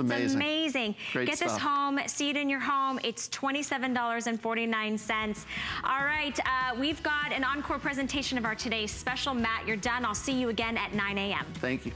amazing. It's amazing. Great Get stuff. this home, see it in your home. It's $27.49. All right, uh, we've got an encore presentation of our today's special. Matt, you're done. I'll see you again at 9 a.m. Thank you.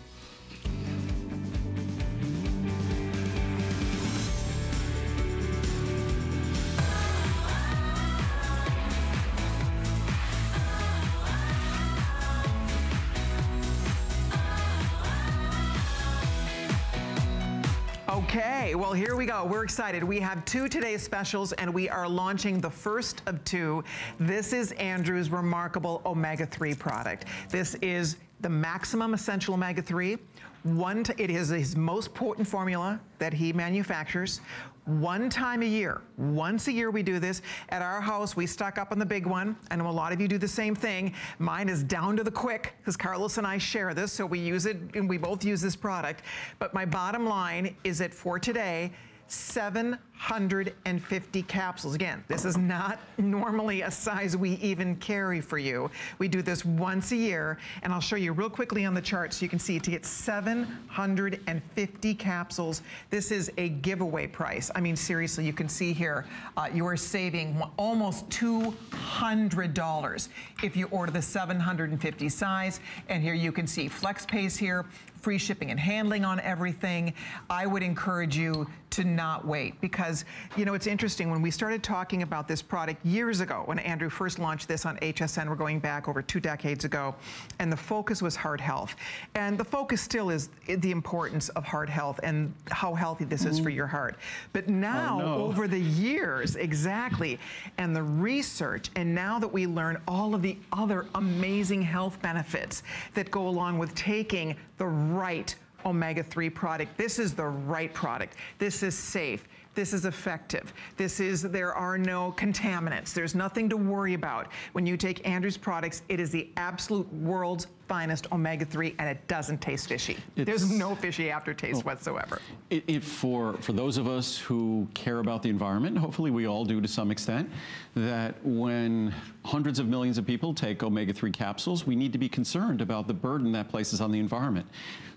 Here we go. We're excited. We have two today's specials and we are launching the first of two. This is Andrew's remarkable omega-3 product. This is the maximum essential omega-3. One, it is his most potent formula that he manufactures. One time a year, once a year we do this. At our house, we stock up on the big one. I know a lot of you do the same thing. Mine is down to the quick, because Carlos and I share this, so we use it, and we both use this product. But my bottom line is that for today, 750 capsules. Again, this is not normally a size we even carry for you. We do this once a year, and I'll show you real quickly on the chart so you can see to get 750 capsules, this is a giveaway price. I mean, seriously, you can see here, uh, you are saving almost $200 if you order the 750 size. And here you can see FlexPay's here, free shipping and handling on everything. I would encourage you to not wait because, you know, it's interesting. When we started talking about this product years ago, when Andrew first launched this on HSN, we're going back over two decades ago, and the focus was heart health. And the focus still is the importance of heart health and how healthy this is for your heart. But oh, now, Oh, no. over the years, exactly, and the research, and now that we learn all of the other amazing health benefits that go along with taking the right omega-3 product. This is the right product. This is safe. This is effective. This is, there are no contaminants. There's nothing to worry about. When you take Andrew's products, it is the absolute world's finest omega-3 and it doesn't taste fishy. There's no fishy aftertaste whatsoever. It, it, for, for those of us who care about the environment, hopefully we all do to some extent, that when hundreds of millions of people take omega-3 capsules, we need to be concerned about the burden that places on the environment.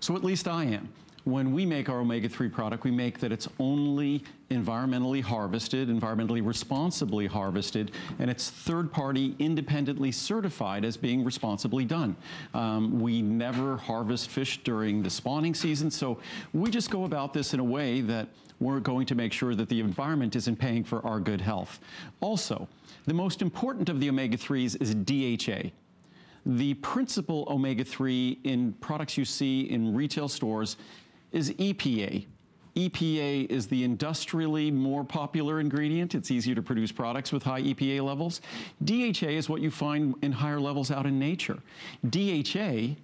So at least I am. When we make our omega-3 product, we make that it's only environmentally harvested, environmentally responsibly harvested, and it's third-party independently certified as being responsibly done. Um, we never harvest fish during the spawning season, so we just go about this in a way that we're going to make sure that the environment isn't paying for our good health. Also, the most important of the omega-3s is DHA. The principal omega-3 in products you see in retail stores is EPA. EPA is the industrially more popular ingredient. It's easier to produce products with high EPA levels. DHA is what you find in higher levels out in nature. DHA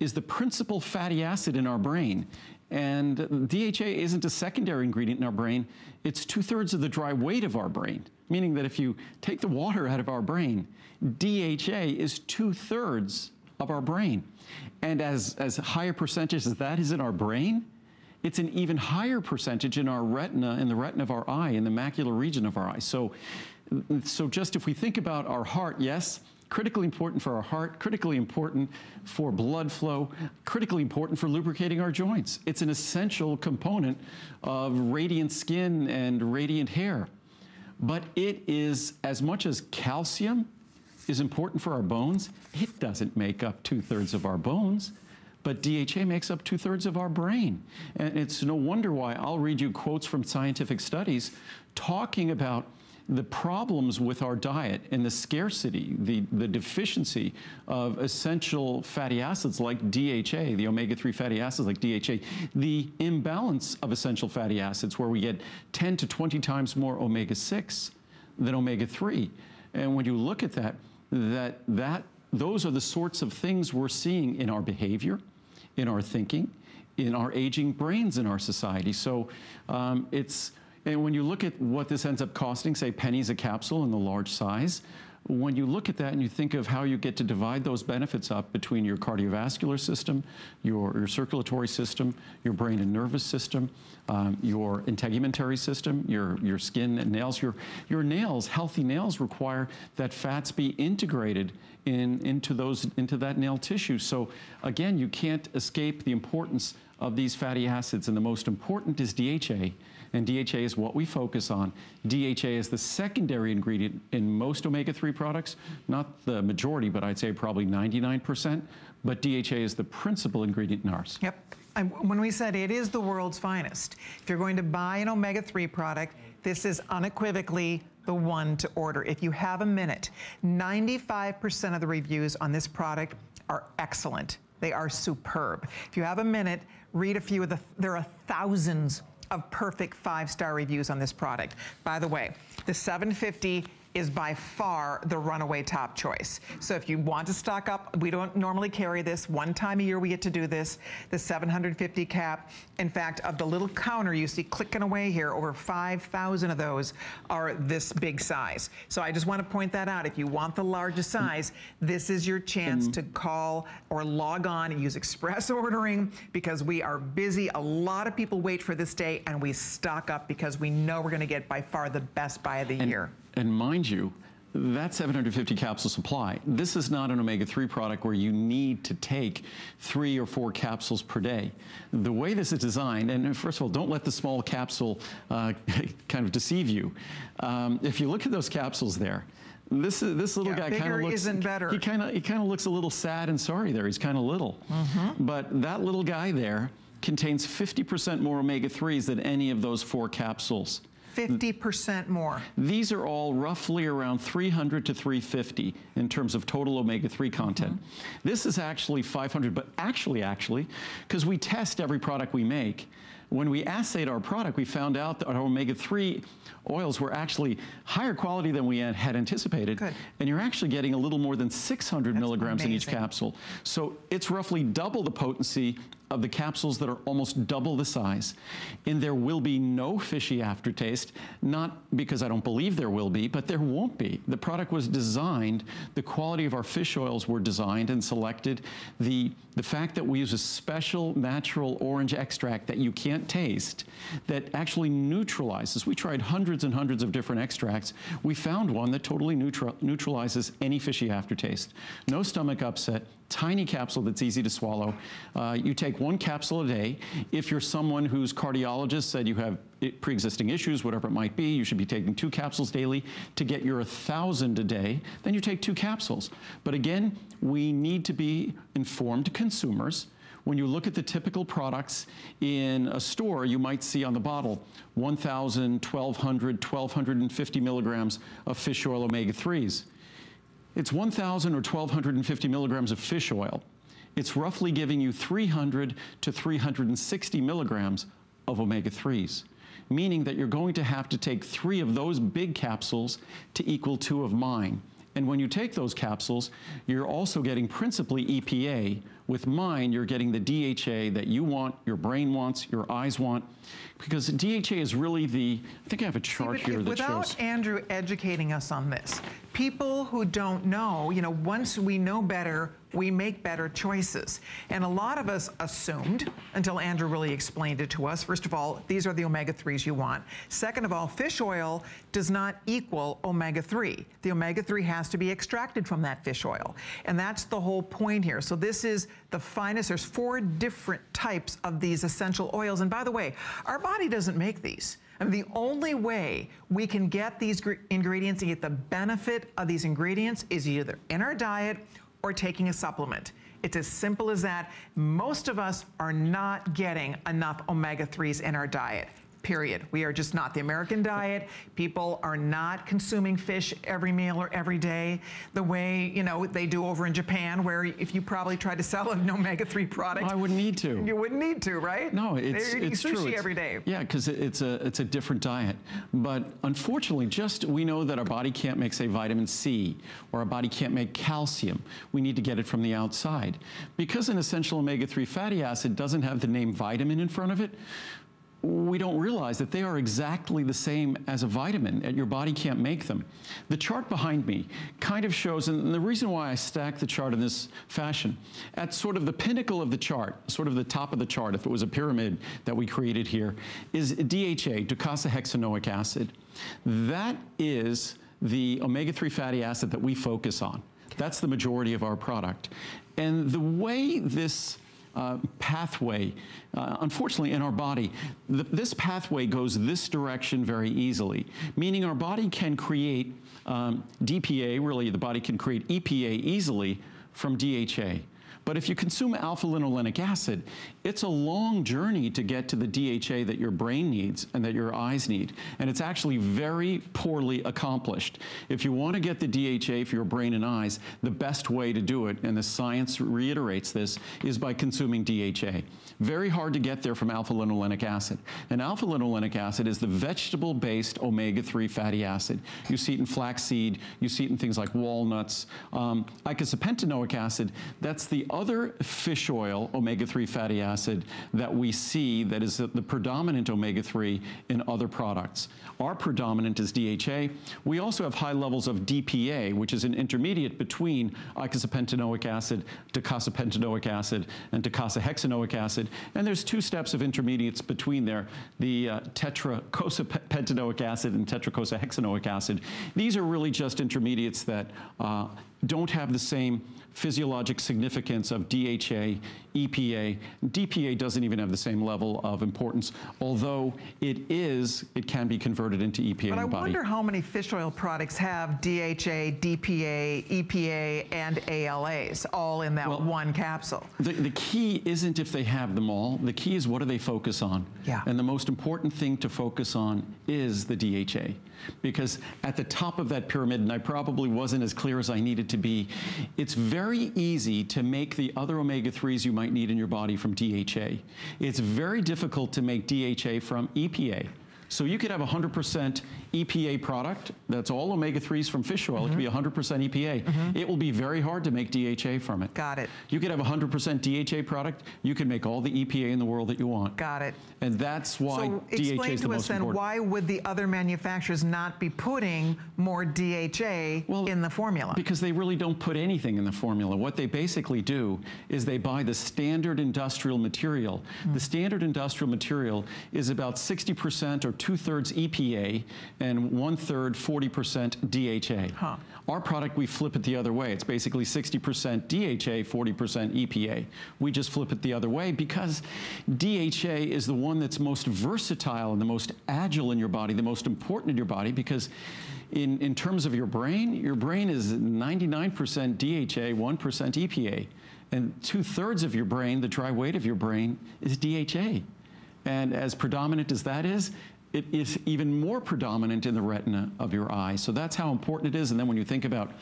is the principal fatty acid in our brain. And DHA isn't a secondary ingredient in our brain. It's two thirds of the dry weight of our brain, meaning that if you take the water out of our brain, DHA is two thirds of our brain. And as, as high a percentage as that is in our brain, it's an even higher percentage in our retina, in the retina of our eye, in the macular region of our eye. So, so just if we think about our heart, yes, critically important for our heart, critically important for blood flow, critically important for lubricating our joints. It's an essential component of radiant skin and radiant hair. But it is, as much as calcium is important for our bones, it doesn't make up two thirds of our bones. But DHA makes up two thirds of our brain. And it's no wonder why I'll read you quotes from scientific studies talking about the problems with our diet and the scarcity, the, the deficiency of essential fatty acids like DHA, the omega-3 fatty acids like DHA, the imbalance of essential fatty acids where we get 10 to 20 times more omega-6 than omega-3. And when you look at that, that, that, those are the sorts of things we're seeing in our behavior, in our thinking, in our aging brains in our society. So um, it's, and when you look at what this ends up costing, say pennies a capsule in the large size, when you look at that and you think of how you get to divide those benefits up between your cardiovascular system, your, your circulatory system, your brain and nervous system, um, your integumentary system, your, your skin and nails, your, your nails, healthy nails require that fats be integrated in, into, those, into that nail tissue. So again, you can't escape the importance of these fatty acids, and the most important is DHA. And DHA is what we focus on. DHA is the secondary ingredient in most omega-3 products, not the majority, but I'd say probably 99%. But DHA is the principal ingredient in ours. Yep. And when we said it is the world's finest, if you're going to buy an omega-3 product, this is unequivocally the one to order. If you have a minute, 95% of the reviews on this product are excellent. They are superb. If you have a minute, read a few of the, there are thousands of perfect five-star reviews on this product. By the way, the 750 is by far the runaway top choice. So if you want to stock up, we don't normally carry this. One time a year we get to do this, the 750 cap. In fact, of the little counter you see clicking away here, over 5,000 of those are this big size. So I just want to point that out. If you want the largest size, this is your chance mm -hmm. to call or log on and use express ordering because we are busy. A lot of people wait for this day and we stock up because we know we're going to get by far the best buy of the and year. And mind you, that 750 capsule supply, this is not an omega-3 product where you need to take three or four capsules per day. The way this is designed, and first of all, don't let the small capsule uh, kind of deceive you. Um, if you look at those capsules there, this this little yeah, guy kind of looks isn't better. He kind of he kind of looks a little sad and sorry there. He's kind of little, mm -hmm. but that little guy there contains 50% more omega-3s than any of those four capsules. 50% more. These are all roughly around 300 to 350 in terms of total omega-3 content. Mm -hmm. This is actually 500, but actually, actually, because we test every product we make, when we assayed our product, we found out that our omega-3 oils were actually higher quality than we had anticipated. Good. And you're actually getting a little more than 600 That's milligrams amazing. in each capsule. So it's roughly double the potency of the capsules that are almost double the size. And there will be no fishy aftertaste, not because I don't believe there will be, but there won't be. The product was designed, the quality of our fish oils were designed and selected. The, the fact that we use a special natural orange extract that you can't taste, that actually neutralizes. We tried hundreds and hundreds of different extracts. We found one that totally neutral, neutralizes any fishy aftertaste. No stomach upset, tiny capsule that's easy to swallow. Uh, you take one capsule a day. If you're someone whose cardiologist said you have pre-existing issues, whatever it might be, you should be taking two capsules daily. To get your 1,000 a day, then you take two capsules. But again, we need to be informed consumers. When you look at the typical products in a store, you might see on the bottle 1,000, 1,200, 1,250 milligrams of fish oil omega-3s. It's 1,000 or 1,250 milligrams of fish oil. It's roughly giving you 300 to 360 milligrams of omega-3s, meaning that you're going to have to take three of those big capsules to equal two of mine. And when you take those capsules, you're also getting principally EPA. With mine, you're getting the DHA that you want, your brain wants, your eyes want, because DHA is really the, I think I have a chart See, here that without shows. Without Andrew educating us on this, people who don't know, you know, once we know better, we make better choices. And a lot of us assumed, until Andrew really explained it to us, first of all, these are the omega-3s you want. Second of all, fish oil does not equal omega-3. The omega-3 has to be extracted from that fish oil. And that's the whole point here. So this is the finest, there's four different types of these essential oils. And by the way, our body doesn't make these. I mean, the only way we can get these ingredients and get the benefit of these ingredients is either in our diet or taking a supplement. It's as simple as that. Most of us are not getting enough omega-3s in our diet period. We are just not the American diet. People are not consuming fish every meal or every day the way, you know, they do over in Japan where if you probably tried to sell an omega-3 product. Well, I wouldn't need to. You wouldn't need to, right? No, it's, They're it's sushi true. every day. Yeah, because it's a, it's a different diet. But unfortunately, just we know that our body can't make, say, vitamin C or our body can't make calcium. We need to get it from the outside. Because an essential omega-3 fatty acid doesn't have the name vitamin in front of it, we don't realize that they are exactly the same as a vitamin and your body can't make them. The chart behind me kind of shows, and the reason why I stack the chart in this fashion, at sort of the pinnacle of the chart, sort of the top of the chart, if it was a pyramid that we created here, is DHA, docosahexaenoic acid. That is the omega-3 fatty acid that we focus on. That's the majority of our product. And the way this uh, pathway, uh, unfortunately, in our body. The, this pathway goes this direction very easily, meaning our body can create um, DPA, really, the body can create EPA easily from DHA. But if you consume alpha linolenic acid, it's a long journey to get to the DHA that your brain needs and that your eyes need. And it's actually very poorly accomplished. If you want to get the DHA for your brain and eyes, the best way to do it, and the science reiterates this, is by consuming DHA. Very hard to get there from alpha linolenic acid. And alpha linolenic acid is the vegetable-based omega-3 fatty acid. You see it in flaxseed, you see it in things like walnuts. Um, icosapentaenoic acid, that's the other fish oil omega-3 fatty acid that we see that is the predominant omega-3 in other products. Our predominant is DHA. We also have high levels of DPA, which is an intermediate between icosapentaenoic acid, docosapentaenoic acid, and docosahexaenoic acid. And there's two steps of intermediates between there, the uh, tetracosapentaenoic acid and tetracosahexaenoic acid. These are really just intermediates that uh, don't have the same physiologic significance of DHA, EPA. DPA doesn't even have the same level of importance, although it is, it can be converted into EPA but in the body. But I wonder how many fish oil products have DHA, DPA, EPA, and ALAs all in that well, one capsule. The, the key isn't if they have them all. The key is what do they focus on? Yeah. And the most important thing to focus on is the DHA. Because at the top of that pyramid, and I probably wasn't as clear as I needed to be, it's very easy to make the other omega-3s you might need in your body from DHA. It's very difficult to make DHA from EPA. So you could have 100% EPA product that's all omega-3s from fish oil. Mm -hmm. It could be 100% EPA. Mm -hmm. It will be very hard to make DHA from it. Got it. You could have 100% DHA product. You can make all the EPA in the world that you want. Got it. And that's why so DHA is the most important. explain to us then, why would the other manufacturers not be putting more DHA well, in the formula? Because they really don't put anything in the formula. What they basically do is they buy the standard industrial material. Mm. The standard industrial material is about 60% or two-thirds EPA and one-third, 40% DHA. Huh. Our product, we flip it the other way. It's basically 60% DHA, 40% EPA. We just flip it the other way because DHA is the one that's most versatile and the most agile in your body, the most important in your body because in, in terms of your brain, your brain is 99% DHA, 1% EPA. And two-thirds of your brain, the dry weight of your brain, is DHA. And as predominant as that is, it is even more predominant in the retina of your eye. So that's how important it is. And then when you think about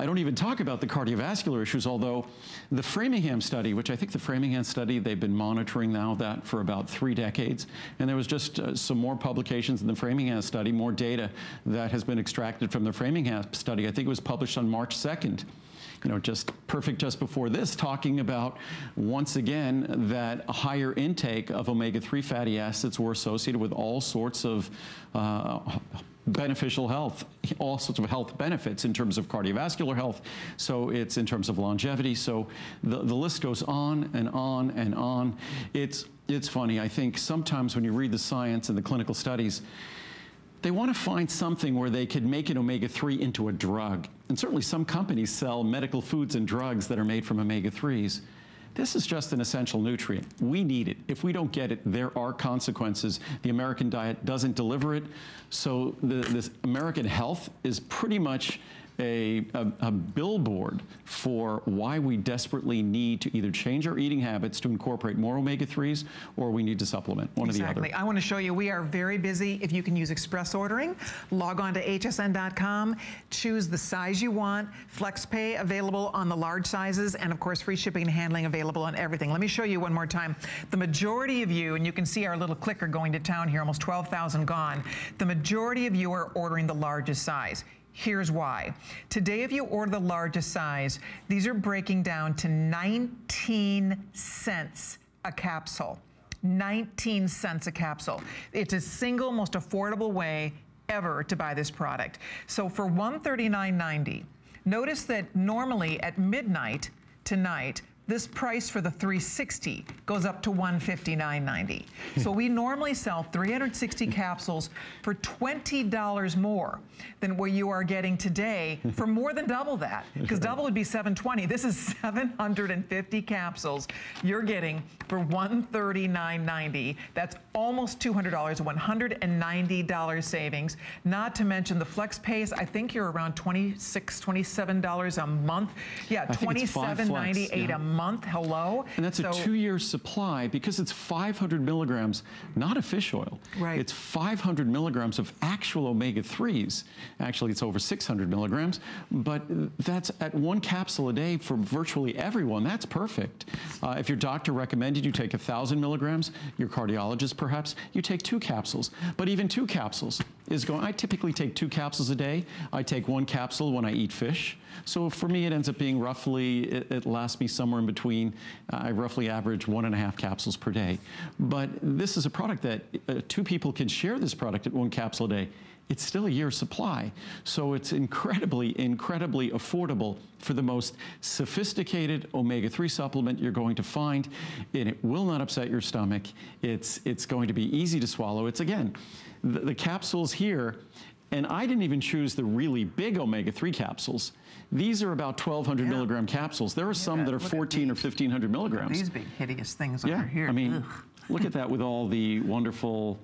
I don't even talk about the cardiovascular issues, although the Framingham study, which I think the Framingham study, they've been monitoring now that for about three decades. And there was just uh, some more publications in the Framingham study, more data that has been extracted from the Framingham study. I think it was published on March 2nd you know, just perfect just before this, talking about once again that a higher intake of omega-3 fatty acids were associated with all sorts of uh, beneficial health, all sorts of health benefits in terms of cardiovascular health. So it's in terms of longevity. So the, the list goes on and on and on. It's, it's funny. I think sometimes when you read the science and the clinical studies, they want to find something where they could make an omega-3 into a drug. And certainly some companies sell medical foods and drugs that are made from omega-3s. This is just an essential nutrient. We need it. If we don't get it, there are consequences. The American diet doesn't deliver it. So the, this American health is pretty much a, a, a, billboard for why we desperately need to either change our eating habits to incorporate more omega-3s or we need to supplement one exactly. or the other. I want to show you we are very busy. If you can use express ordering, log on to hsn.com, choose the size you want, FlexPay available on the large sizes, and of course free shipping and handling available on everything. Let me show you one more time. The majority of you, and you can see our little clicker going to town here, almost 12,000 gone, the majority of you are ordering the largest size. Here's why. Today, if you order the largest size, these are breaking down to 19 cents a capsule. 19 cents a capsule. It's a single most affordable way ever to buy this product. So for $139.90, notice that normally at midnight tonight, this price for the 360 goes up to 159.90. so we normally sell 360 capsules for $20 more than what you are getting today for more than double that. Because double would be 720. This is 750 capsules you're getting for $139.90. That's almost $200, $190 savings. Not to mention the flex pays, I think you're around 26 $27 a month. Yeah, 27.98 yeah. a month. Hello. And that's so, a two-year supply because it's 500 milligrams, not a fish oil. Right. It's 500 milligrams of actual omega-3s. Actually, it's over 600 milligrams, but that's at one capsule a day for virtually everyone. That's perfect. Uh, if your doctor recommended you take 1,000 milligrams, your cardiologist perhaps, you take two capsules. But even two capsules is going, I typically take two capsules a day. I take one capsule when I eat fish. So for me, it ends up being roughly, it, it lasts me somewhere in between, uh, I roughly average one and a half capsules per day. But this is a product that uh, two people can share this product at one capsule a day it's still a year's supply. So it's incredibly, incredibly affordable for the most sophisticated omega-3 supplement you're going to find. And it will not upset your stomach. It's, it's going to be easy to swallow. It's, again, the, the capsules here and I didn't even choose the really big omega-3 capsules. These are about 1,200 yeah. milligram capsules. There are some that are 14 or 1,500 milligrams. These big hideous things yeah, over here. I mean, Ugh. look at that with all the wonderful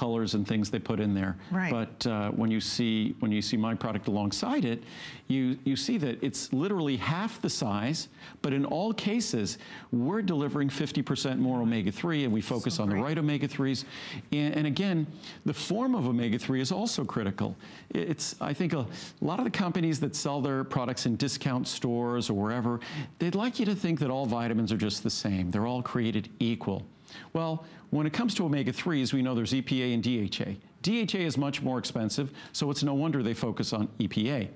colors and things they put in there. Right. But uh, when you see when you see my product alongside it, you you see that it's literally half the size, but in all cases, we're delivering 50% more omega-3, and we focus so on the right omega-3s. And, and, again, the form of omega-3 is also critical. It's I think a, a lot of the companies that sell their products in discount stores or wherever, they'd like you to think that all vitamins are just the same. They're all created equal. Well, when it comes to omega-3s, we know there's EPA and DHA. DHA is much more expensive, so it's no wonder they focus on EPA.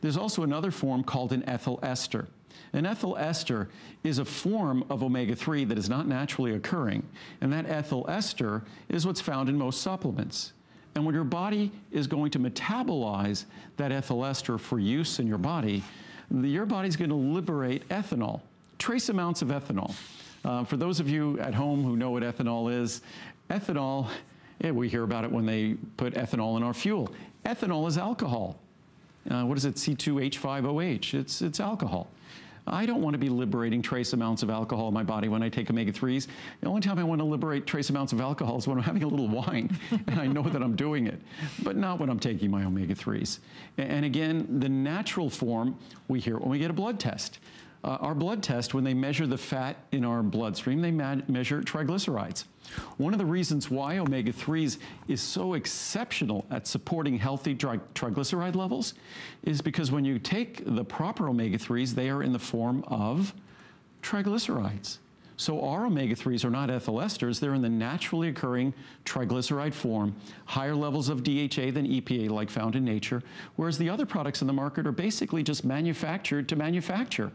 There's also another form called an ethyl ester. An ethyl ester is a form of omega-3 that is not naturally occurring, and that ethyl ester is what's found in most supplements. And when your body is going to metabolize that ethyl ester for use in your body, your body's going to liberate ethanol, trace amounts of ethanol. Uh, for those of you at home who know what ethanol is, ethanol, yeah, we hear about it when they put ethanol in our fuel. Ethanol is alcohol. Uh, what is it, C2H5OH? It's, it's alcohol. I don't want to be liberating trace amounts of alcohol in my body when I take omega-3s. The only time I want to liberate trace amounts of alcohol is when I'm having a little wine and I know that I'm doing it, but not when I'm taking my omega-3s. And again, the natural form we hear when we get a blood test uh, our blood test, when they measure the fat in our bloodstream, they measure triglycerides. One of the reasons why omega-3s is so exceptional at supporting healthy tri triglyceride levels is because when you take the proper omega-3s, they are in the form of triglycerides. So our omega-3s are not ethyl esters, they're in the naturally occurring triglyceride form, higher levels of DHA than EPA like found in nature, whereas the other products in the market are basically just manufactured to manufacture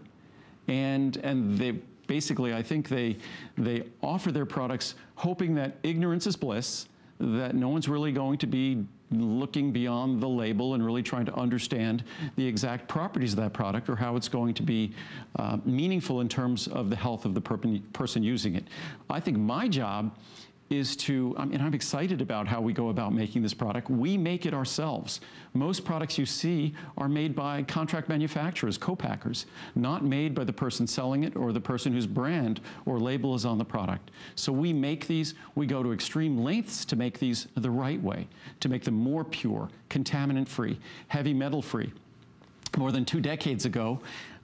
and and they basically I think they they offer their products hoping that ignorance is bliss, that no one's really going to be looking beyond the label and really trying to understand the exact properties of that product or how it's going to be uh, meaningful in terms of the health of the person using it. I think my job is to, um, I mean, I'm excited about how we go about making this product. We make it ourselves. Most products you see are made by contract manufacturers, co-packers, not made by the person selling it or the person whose brand or label is on the product. So we make these, we go to extreme lengths to make these the right way, to make them more pure, contaminant-free, heavy metal-free. More than two decades ago,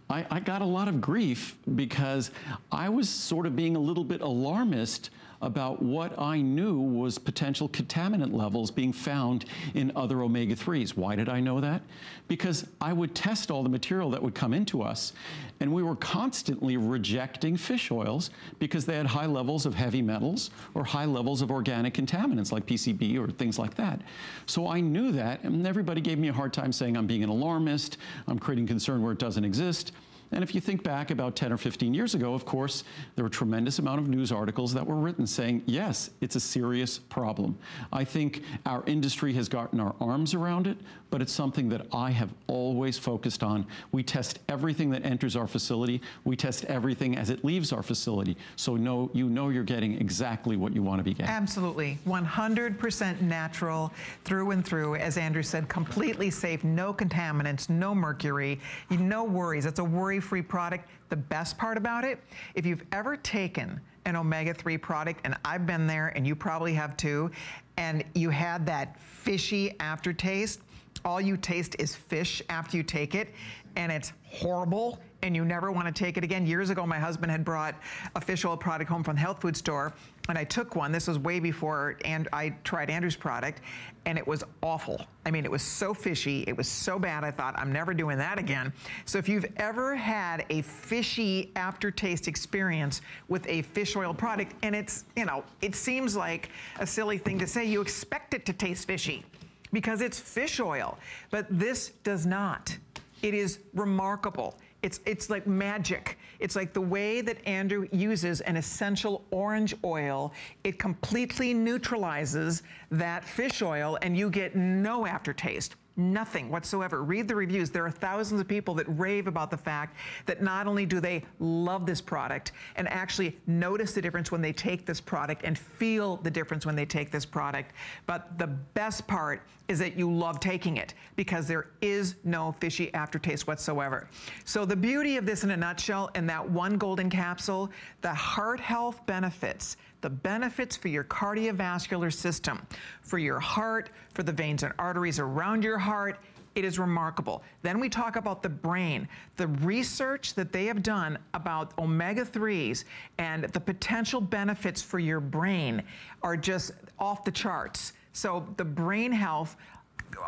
I, I, got a lot of grief because I was sort of being a little bit alarmist about what I knew was potential contaminant levels being found in other omega-3s. Why did I know that? Because I would test all the material that would come into us, and we were constantly rejecting fish oils because they had high levels of heavy metals or high levels of organic contaminants like PCB or things like that. So I knew that, and everybody gave me a hard time saying I'm being an alarmist, I'm creating concern where it doesn't exist. And if you think back about 10 or 15 years ago, of course, there were a tremendous amount of news articles that were written saying, yes, it's a serious problem. I think our industry has gotten our arms around it, but it's something that I have always focused on. We test everything that enters our facility. We test everything as it leaves our facility. So know, you know you're getting exactly what you want to be getting. Absolutely. 100% natural through and through. As Andrew said, completely safe, no contaminants, no mercury, no worries. It's a worry-free product. The best part about it, if you've ever taken an omega-3 product, and I've been there, and you probably have too, and you had that fishy aftertaste, all you taste is fish after you take it, and it's horrible, and you never want to take it again. Years ago, my husband had brought a fish oil product home from the health food store, and I took one. This was way before and I tried Andrew's product, and it was awful. I mean, it was so fishy. It was so bad. I thought, I'm never doing that again. So if you've ever had a fishy aftertaste experience with a fish oil product, and it's, you know, it seems like a silly thing to say, you expect it to taste fishy because it's fish oil, but this does not. It is remarkable. It's, it's like magic. It's like the way that Andrew uses an essential orange oil, it completely neutralizes that fish oil and you get no aftertaste. Nothing whatsoever. Read the reviews. There are thousands of people that rave about the fact that not only do they love this product and actually notice the difference when they take this product and feel the difference when they take this product, but the best part is that you love taking it because there is no fishy aftertaste whatsoever. So the beauty of this in a nutshell, in that one golden capsule, the heart health benefits the benefits for your cardiovascular system, for your heart, for the veins and arteries around your heart. It is remarkable. Then we talk about the brain. The research that they have done about omega-3s and the potential benefits for your brain are just off the charts. So the brain health,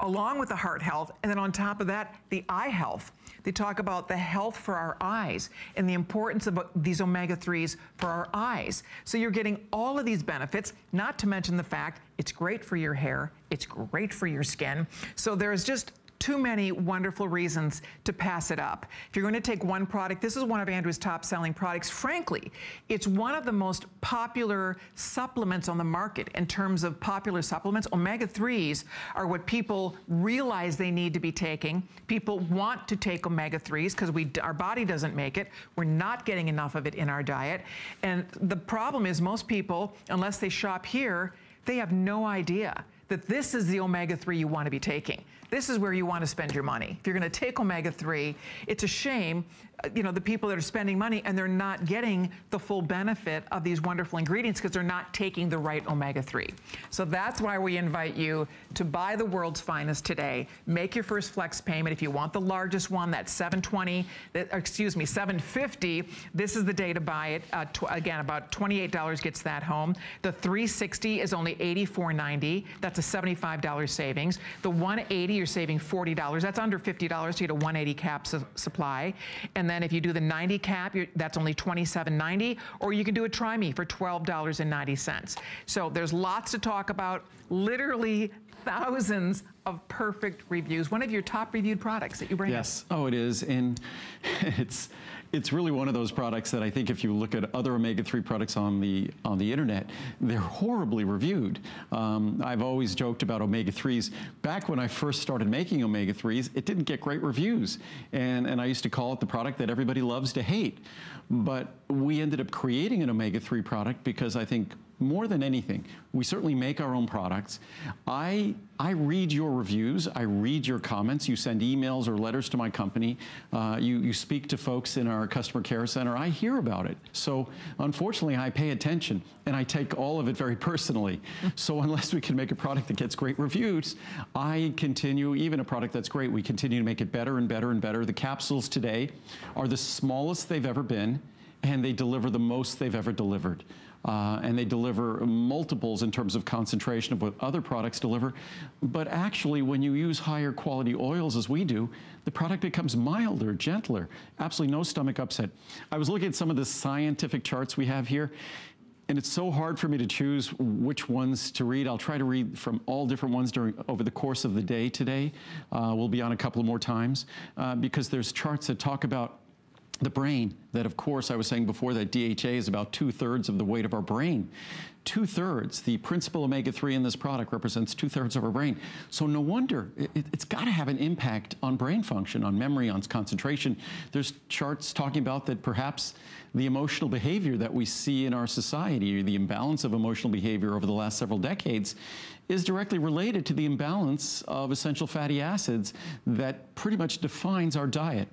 along with the heart health, and then on top of that, the eye health. They talk about the health for our eyes and the importance of uh, these omega-3s for our eyes. So you're getting all of these benefits, not to mention the fact it's great for your hair, it's great for your skin. So there's just too many wonderful reasons to pass it up. If you're going to take one product, this is one of Andrew's top selling products. Frankly, it's one of the most popular supplements on the market in terms of popular supplements. Omega-3s are what people realize they need to be taking. People want to take omega-3s because we our body doesn't make it. We're not getting enough of it in our diet. And the problem is most people, unless they shop here, they have no idea that this is the omega-3 you want to be taking. This is where you want to spend your money. If you're going to take omega-3, it's a shame you know, the people that are spending money and they're not getting the full benefit of these wonderful ingredients because they're not taking the right omega-3. So that's why we invite you to buy the world's finest today. Make your first flex payment. If you want the largest one, that's 720, that, excuse me, 750. This is the day to buy it. Uh, again, about $28 gets that home. The 360 is only $84.90. That's a $75 savings. The 180, you're saving $40. That's under $50 to get a 180 cap su supply. And then if you do the 90 cap, that's only $27.90, or you can do a try me for $12.90. So there's lots to talk about, literally thousands of perfect reviews. One of your top reviewed products that you bring Yes, oh it is, and it's, it's really one of those products that I think if you look at other omega-3 products on the on the internet, they're horribly reviewed. Um, I've always joked about omega-3s. Back when I first started making omega-3s, it didn't get great reviews, and and I used to call it the product that everybody loves to hate. But we ended up creating an omega-3 product because I think more than anything, we certainly make our own products. I, I read your reviews, I read your comments, you send emails or letters to my company, uh, you, you speak to folks in our customer care center, I hear about it. So unfortunately, I pay attention and I take all of it very personally. so unless we can make a product that gets great reviews, I continue, even a product that's great, we continue to make it better and better and better. The capsules today are the smallest they've ever been and they deliver the most they've ever delivered uh, and they deliver multiples in terms of concentration of what other products deliver. But actually, when you use higher quality oils as we do, the product becomes milder, gentler, absolutely no stomach upset. I was looking at some of the scientific charts we have here, and it's so hard for me to choose which ones to read. I'll try to read from all different ones during over the course of the day today. Uh, we'll be on a couple more times uh, because there's charts that talk about the brain, that of course I was saying before that DHA is about two thirds of the weight of our brain. Two thirds, the principal omega 3 in this product represents two thirds of our brain. So no wonder it, has got to have an impact on brain function, on memory, on concentration. There's charts talking about that perhaps the emotional behavior that we see in our society, the imbalance of emotional behavior over the last several decades, is directly related to the imbalance of essential fatty acids that pretty much defines our diet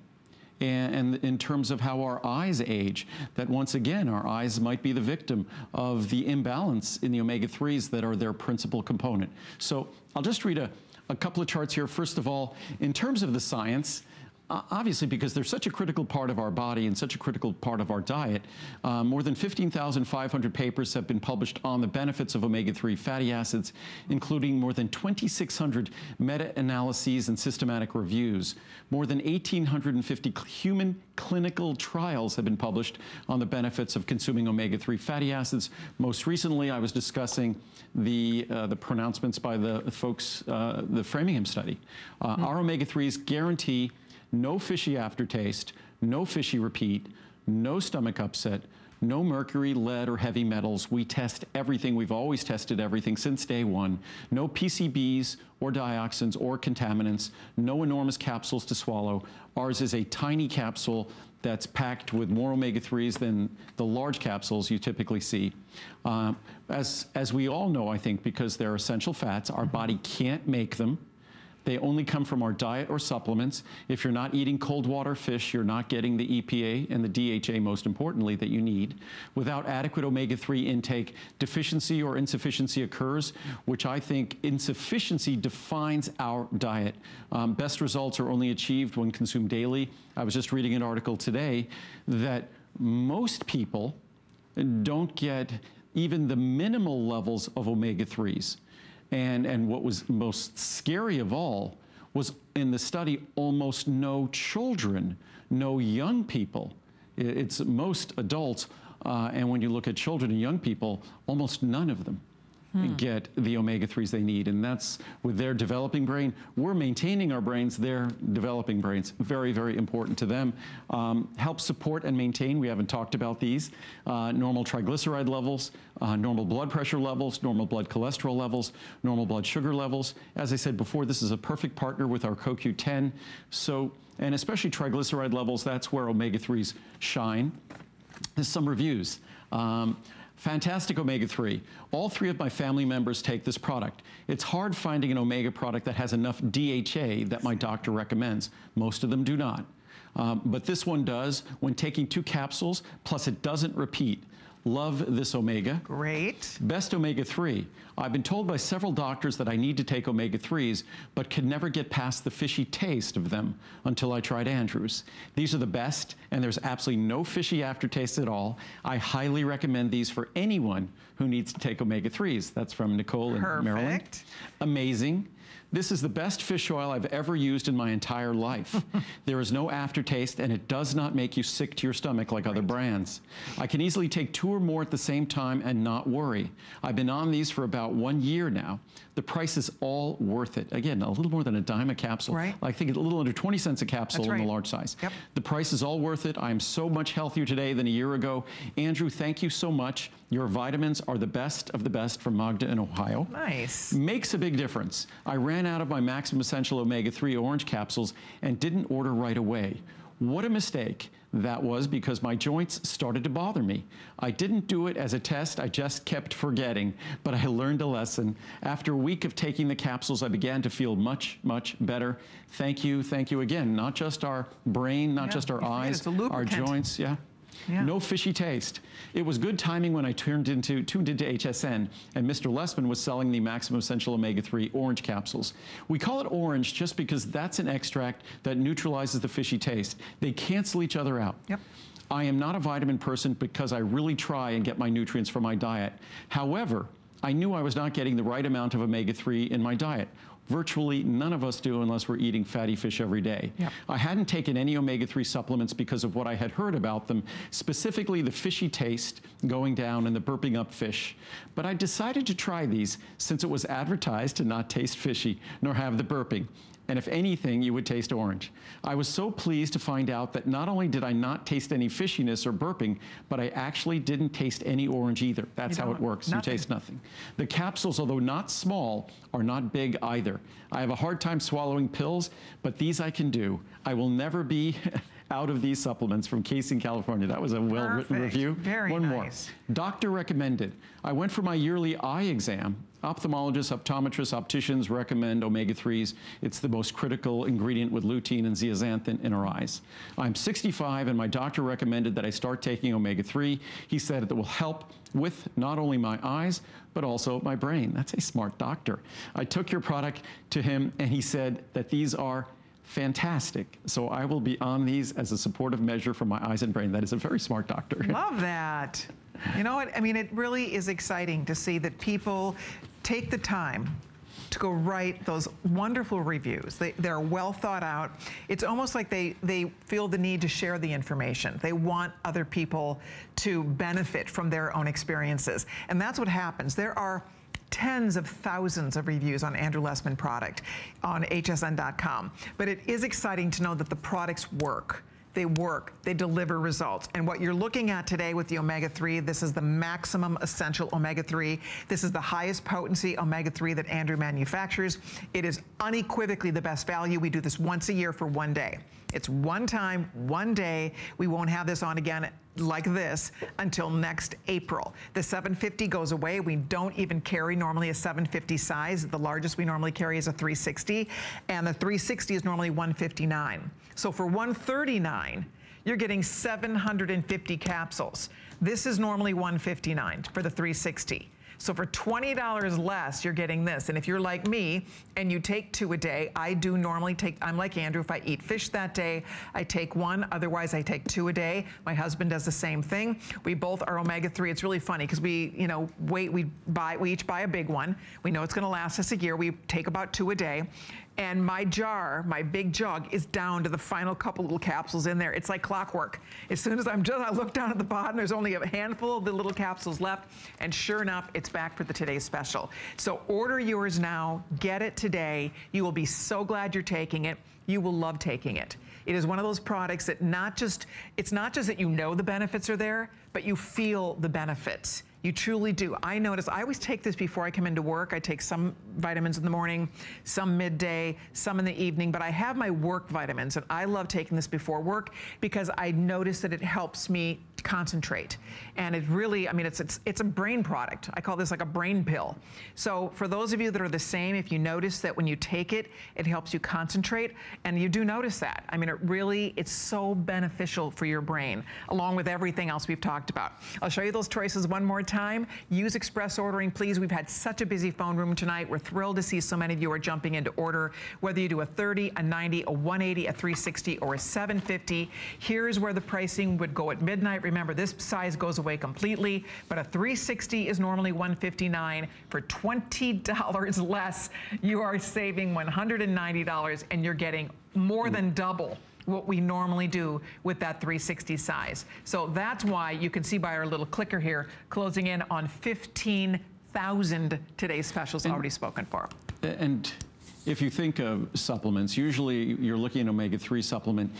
and, in terms of how our eyes age, that once again, our eyes might be the victim of the imbalance in the omega-3s that are their principal component. So I'll just read a, a couple of charts here. First of all, in terms of the science, obviously because they're such a critical part of our body and such a critical part of our diet, uh, more than 15,500 papers have been published on the benefits of omega-3 fatty acids, including more than 2,600 meta-analyses and systematic reviews. More than 1,850 human clinical trials have been published on the benefits of consuming omega-3 fatty acids. Most recently, I was discussing the, uh, the pronouncements by the folks, uh, the Framingham study. Uh, mm. Our omega-3s guarantee no fishy aftertaste, no fishy repeat, no stomach upset, no mercury, lead, or heavy metals. We test everything. We've always tested everything since day one. No PCBs or dioxins or contaminants. No enormous capsules to swallow. Ours is a tiny capsule that's packed with more omega-3s than the large capsules you typically see. Uh, as, as we all know, I think, because they're essential fats, our body can't make them. They only come from our diet or supplements. If you're not eating cold water fish, you're not getting the EPA and the DHA, most importantly, that you need. Without adequate omega-3 intake, deficiency or insufficiency occurs, which I think insufficiency defines our diet. Um, best results are only achieved when consumed daily. I was just reading an article today that most people don't get even the minimal levels of omega-3s. And, and what was most scary of all was in the study, almost no children, no young people. It's most adults. Uh, and when you look at children and young people, almost none of them hmm. get the omega-3s they need. And that's with their developing brain. We're maintaining our brains, they're developing brains. Very, very important to them. Um, help support and maintain, we haven't talked about these, uh, normal triglyceride levels, uh, normal blood pressure levels, normal blood cholesterol levels, normal blood sugar levels. As I said before, this is a perfect partner with our CoQ10. So, and especially triglyceride levels, that's where omega-3s shine. There's some reviews. Um, Fantastic omega-3. All three of my family members take this product. It's hard finding an omega product that has enough DHA that my doctor recommends. Most of them do not. Um, but this one does when taking two capsules, plus it doesn't repeat. Love this omega. Great. Best omega-3. I've been told by several doctors that I need to take omega-3s, but could never get past the fishy taste of them until I tried Andrews. These are the best, and there's absolutely no fishy aftertaste at all. I highly recommend these for anyone who needs to take omega-3s. That's from Nicole in Perfect. Maryland. Amazing. This is the best fish oil I've ever used in my entire life. there is no aftertaste and it does not make you sick to your stomach like right. other brands. I can easily take two or more at the same time and not worry. I've been on these for about one year now. The price is all worth it. Again, a little more than a dime a capsule. Right. I think a little under 20 cents a capsule right. in the large size. Yep. The price is all worth it. I am so much healthier today than a year ago. Andrew, thank you so much. Your vitamins are the best of the best from Magda in Ohio. Nice. Makes a big difference. I ran out of my Maximum Essential Omega-3 orange capsules and didn't order right away. What a mistake. That was because my joints started to bother me. I didn't do it as a test, I just kept forgetting, but I learned a lesson. After a week of taking the capsules, I began to feel much, much better. Thank you, thank you again. Not just our brain, not yeah, just our eyes, our joints, yeah. Yeah. No fishy taste. It was good timing when I turned into, tuned into HSN and Mr. Lessman was selling the Maximum Essential Omega-3 orange capsules. We call it orange just because that's an extract that neutralizes the fishy taste. They cancel each other out. Yep. I am not a vitamin person because I really try and get my nutrients from my diet. However, I knew I was not getting the right amount of omega-3 in my diet. Virtually none of us do unless we're eating fatty fish every day. Yep. I hadn't taken any omega-3 supplements because of what I had heard about them, specifically the fishy taste going down and the burping up fish. But I decided to try these since it was advertised to not taste fishy nor have the burping and if anything, you would taste orange. I was so pleased to find out that not only did I not taste any fishiness or burping, but I actually didn't taste any orange either. That's how it works. Nothing. You taste nothing. The capsules, although not small, are not big either. I have a hard time swallowing pills, but these I can do. I will never be out of these supplements from Casey, California. That was a well-written review. Very One nice. more. Doctor recommended. I went for my yearly eye exam. Ophthalmologists, optometrists, opticians recommend omega-3s. It's the most critical ingredient with lutein and zeaxanthin in our eyes. I'm 65 and my doctor recommended that I start taking omega-3. He said it will help with not only my eyes, but also my brain. That's a smart doctor. I took your product to him and he said that these are fantastic. So I will be on these as a supportive measure for my eyes and brain. That is a very smart doctor. Love that. You know what? I mean, it really is exciting to see that people take the time to go write those wonderful reviews. They, they're well thought out. It's almost like they, they feel the need to share the information. They want other people to benefit from their own experiences. And that's what happens. There are tens of thousands of reviews on Andrew Lessman product on hsn.com. But it is exciting to know that the products work. They work, they deliver results. And what you're looking at today with the omega-3, this is the maximum essential omega-3. This is the highest potency omega-3 that Andrew manufactures. It is unequivocally the best value. We do this once a year for one day. It's one time, one day. We won't have this on again like this until next April. The 750 goes away. We don't even carry normally a 750 size. The largest we normally carry is a 360, and the 360 is normally 159. So for 139, you're getting 750 capsules. This is normally 159 for the 360. So for $20 less, you're getting this. And if you're like me and you take two a day, I do normally take, I'm like Andrew, if I eat fish that day, I take one, otherwise I take two a day. My husband does the same thing. We both are omega-3. It's really funny because we, you know, wait, we buy, we each buy a big one. We know it's gonna last us a year. We take about two a day and my jar, my big jug, is down to the final couple little capsules in there. It's like clockwork. As soon as I'm just, I look down at the bottom, there's only a handful of the little capsules left, and sure enough, it's back for the today's special. So order yours now, get it today. You will be so glad you're taking it. You will love taking it. It is one of those products that not just, it's not just that you know the benefits are there, but you feel the benefits. You truly do. I notice, I always take this before I come into work. I take some vitamins in the morning, some midday, some in the evening, but I have my work vitamins and I love taking this before work because I notice that it helps me concentrate. And it really, I mean, it's, it's, it's a brain product. I call this like a brain pill. So for those of you that are the same, if you notice that when you take it, it helps you concentrate, and you do notice that. I mean, it really, it's so beneficial for your brain, along with everything else we've talked about. I'll show you those choices one more time. Use express ordering, please. We've had such a busy phone room tonight. We're thrilled to see so many of you are jumping into order, whether you do a 30, a 90, a 180, a 360, or a 750. Here's where the pricing would go at midnight. Remember, this size goes away completely, but a 360 is normally 159. For $20 less, you are saving $190 and you're getting more than double what we normally do with that 360 size. So that's why you can see by our little clicker here, closing in on 15,000 today's specials already spoken for. And if you think of supplements, usually you're looking at omega-3 supplement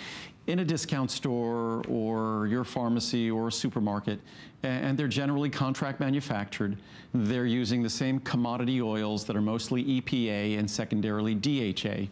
in a discount store or your pharmacy or supermarket, and they're generally contract manufactured. They're using the same commodity oils that are mostly EPA and secondarily DHA.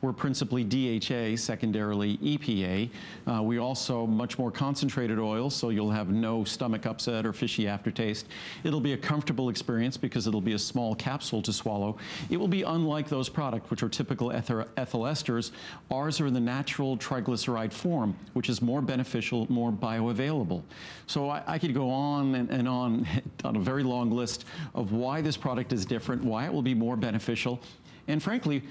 We're principally DHA, secondarily EPA. Uh, we also much more concentrated oils, so you'll have no stomach upset or fishy aftertaste. It'll be a comfortable experience because it'll be a small capsule to swallow. It will be unlike those products, which are typical ethyl, ethyl esters. Ours are in the natural triglyceride form, which is more beneficial, more bioavailable. So I, I could go on and, and on on a very long list of why this product is different, why it will be more beneficial, and frankly,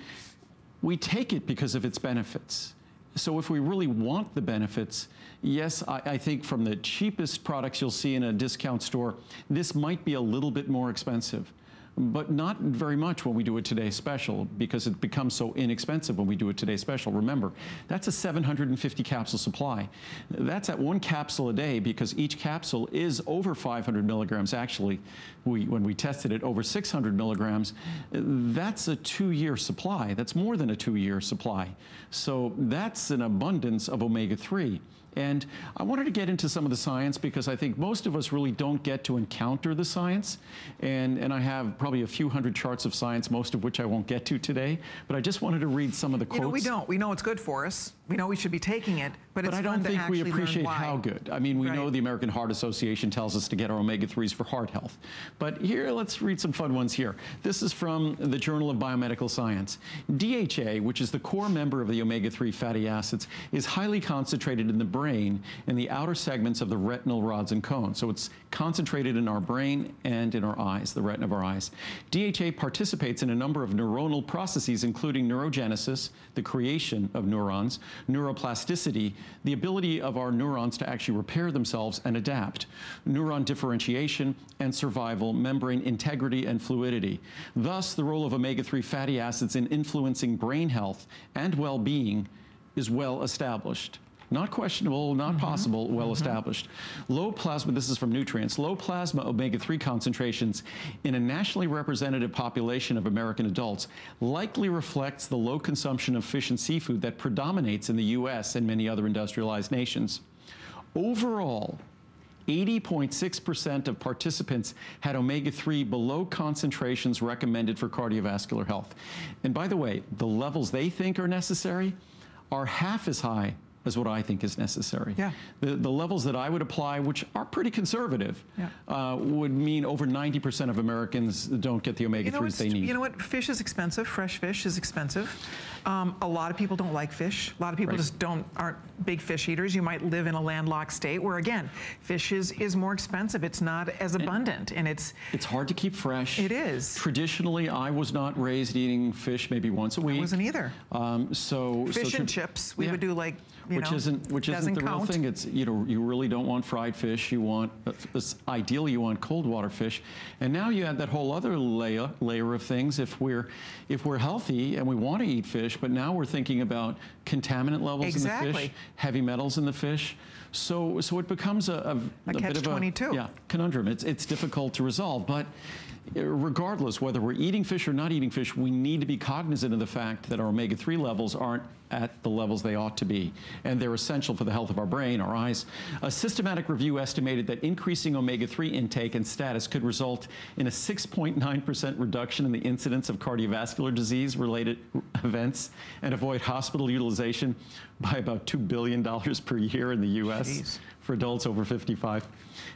we take it because of its benefits. So if we really want the benefits, yes, I, I, think from the cheapest products you'll see in a discount store, this might be a little bit more expensive. But not very much when we do a Today Special because it becomes so inexpensive when we do a Today Special. Remember, that's a 750 capsule supply. That's at one capsule a day because each capsule is over 500 milligrams. Actually, we, when we tested it, over 600 milligrams. That's a two-year supply. That's more than a two-year supply. So that's an abundance of omega-3. And I wanted to get into some of the science because I think most of us really don't get to encounter the science. And, and I have probably a few hundred charts of science, most of which I won't get to today. But I just wanted to read some of the quotes. You know, we don't. We know it's good for us. We know we should be taking it, but, but it's I don't think we appreciate how good. I mean, we right. know the American Heart Association tells us to get our omega-3s for heart health. But here, let's read some fun ones here. This is from the Journal of Biomedical Science. DHA, which is the core member of the omega-3 fatty acids, is highly concentrated in the brain and the outer segments of the retinal rods and cones. So it's concentrated in our brain and in our eyes, the retina of our eyes. DHA participates in a number of neuronal processes, including neurogenesis, the creation of neurons, neuroplasticity, the ability of our neurons to actually repair themselves and adapt, neuron differentiation and survival, membrane integrity and fluidity. Thus, the role of omega-3 fatty acids in influencing brain health and well-being is well established. Not questionable, not mm -hmm. possible, well mm -hmm. established. Low plasma, this is from nutrients, low plasma omega-3 concentrations in a nationally representative population of American adults likely reflects the low consumption of fish and seafood that predominates in the U.S. and many other industrialized nations. Overall, 80.6% of participants had omega-3 below concentrations recommended for cardiovascular health. And by the way, the levels they think are necessary are half as high is what I think is necessary. Yeah. The, the levels that I would apply, which are pretty conservative, yeah. uh, would mean over 90% of Americans don't get the omega-3s you know they need. You know what? Fish is expensive. Fresh fish is expensive. Um, a lot of people don't like fish. A lot of people right. just don't aren't big fish eaters. You might live in a landlocked state where, again, fish is, is more expensive. It's not as abundant, and, and it's... It's hard to keep fresh. It is. Traditionally, I was not raised eating fish maybe once a week. I wasn't either. Um, so... Fish so and chips. We yeah. would do like which know, isn't which isn't the count. real thing. It's you know you really don't want fried fish. You want uh, ideally you want cold water fish, and now you add that whole other layer layer of things. If we're if we're healthy and we want to eat fish, but now we're thinking about contaminant levels exactly. in the fish, heavy metals in the fish. So so it becomes a, a, a, a bit of a yeah conundrum. It's it's difficult to resolve, but Uh, regardless whether we're eating fish or not eating fish, we need to be cognizant of the fact that our omega-3 levels aren't at the levels they ought to be, and they're essential for the health of our brain, our eyes. A systematic review estimated that increasing omega-3 intake and status could result in a 6.9% reduction in the incidence of cardiovascular disease-related events and avoid hospital utilization by about $2 billion per year in the U.S. Jeez. for adults over 55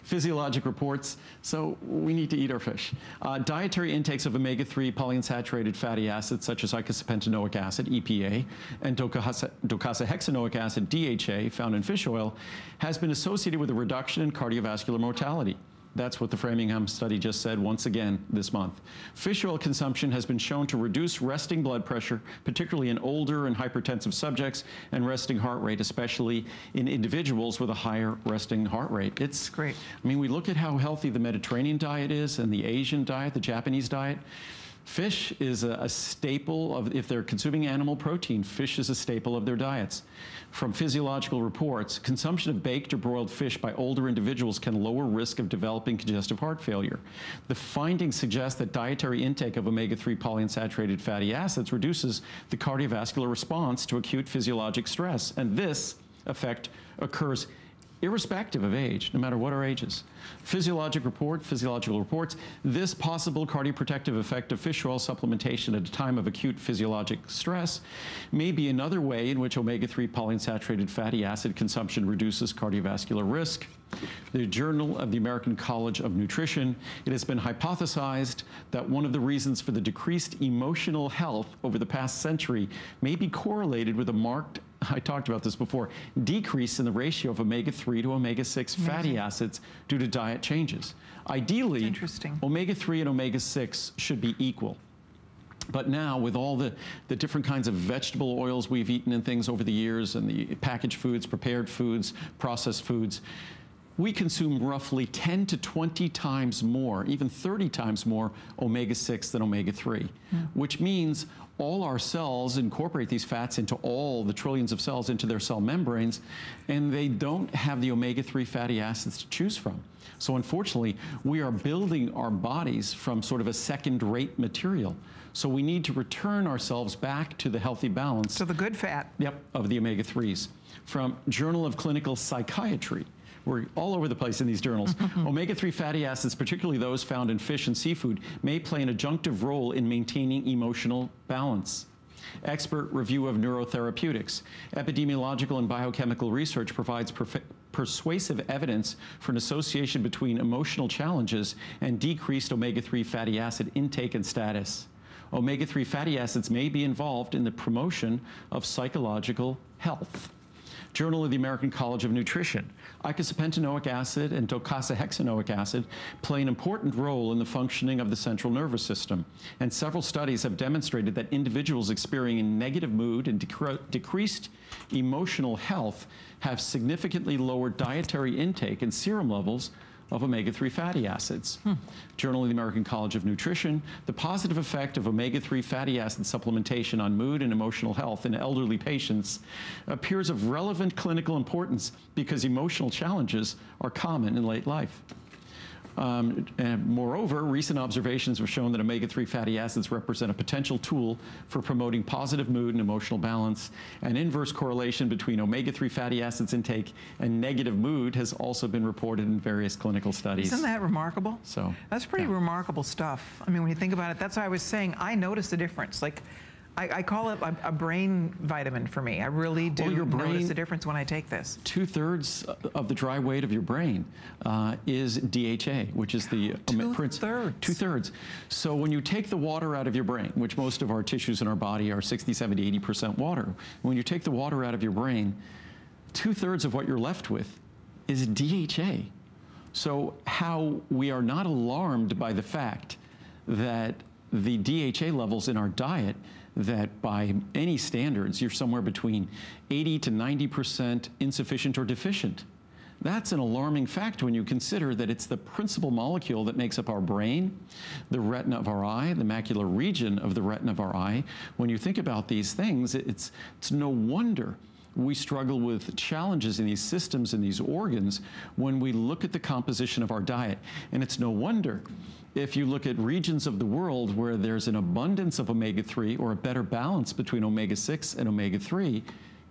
physiologic reports, so we need to eat our fish. Uh, dietary intakes of omega-3 polyunsaturated fatty acids such as eicosapentaenoic acid, EPA, and docosahexaenoic acid, DHA, found in fish oil, has been associated with a reduction in cardiovascular mortality. That's what the Framingham study just said once again this month. Fish oil consumption has been shown to reduce resting blood pressure, particularly in older and hypertensive subjects, and resting heart rate, especially in individuals with a higher resting heart rate. It's great. I mean, we look at how healthy the Mediterranean diet is and the Asian diet, the Japanese diet. Fish is a, a, staple of, if they're consuming animal protein, fish is a staple of their diets. From physiological reports, consumption of baked or broiled fish by older individuals can lower risk of developing congestive heart failure. The findings suggest that dietary intake of omega-3 polyunsaturated fatty acids reduces the cardiovascular response to acute physiologic stress, and this effect occurs irrespective of age, no matter what our age is. Physiologic report, physiological reports, this possible cardioprotective effect of fish oil supplementation at a time of acute physiologic stress may be another way in which omega-3 polyunsaturated fatty acid consumption reduces cardiovascular risk. The Journal of the American College of Nutrition, it has been hypothesized that one of the reasons for the decreased emotional health over the past century may be correlated with a marked I talked about this before, decrease in the ratio of omega-3 to omega-6 fatty acids due to diet changes. Ideally, omega-3 and omega-6 should be equal. But now, with all the, the different kinds of vegetable oils we've eaten and things over the years, and the packaged foods, prepared foods, processed foods, we consume roughly 10 to 20 times more, even 30 times more omega 6 than omega 3, mm. which means all our cells incorporate these fats into all the trillions of cells into their cell membranes, and they don't have the omega 3 fatty acids to choose from. So, unfortunately, we are building our bodies from sort of a second rate material. So, we need to return ourselves back to the healthy balance. So, the good fat. Yep, of the omega 3s. From Journal of Clinical Psychiatry, we're all over the place in these journals. Mm-hmm. Omega-3 fatty acids, particularly those found in fish and seafood, may play an adjunctive role in maintaining emotional balance. Expert review of neurotherapeutics. Epidemiological and biochemical research provides persuasive evidence for an association between emotional challenges and decreased omega-3 fatty acid intake and status. Omega-3 fatty acids may be involved in the promotion of psychological health. Journal of the American College of Nutrition. Icosapentaenoic acid and docosahexaenoic acid play an important role in the functioning of the central nervous system. And several studies have demonstrated that individuals experiencing negative mood and decre decreased emotional health have significantly lower dietary intake and serum levels of omega-3 fatty acids. Hmm. Journal of the American College of Nutrition, the positive effect of omega-3 fatty acid supplementation on mood and emotional health in elderly patients appears of relevant clinical importance because emotional challenges are common in late life. Um, and moreover, recent observations have shown that omega-3 fatty acids represent a potential tool for promoting positive mood and emotional balance. An inverse correlation between omega-3 fatty acids intake and negative mood has also been reported in various clinical studies. Isn't that remarkable? So That's pretty yeah. remarkable stuff. I mean, when you think about it, that's why I was saying I noticed a difference. Like I, I call it a, a, brain vitamin for me. I really do well, your brain, notice the difference when I take this. Two thirds of the dry weight of your brain uh, is DHA, which is the two thirds. Two thirds. So when you take the water out of your brain, which most of our tissues in our body are 60, 70, 80 percent water, when you take the water out of your brain, two thirds of what you're left with is DHA. So how we are not alarmed by the fact that the DHA levels in our diet that by any standards, you're somewhere between 80 to 90% insufficient or deficient. That's an alarming fact when you consider that it's the principal molecule that makes up our brain, the retina of our eye, the macular region of the retina of our eye. When you think about these things, it's, it's no wonder we struggle with challenges in these systems and these organs when we look at the composition of our diet. And it's no wonder if you look at regions of the world where there's an abundance of omega-3 or a better balance between omega-6 and omega-3,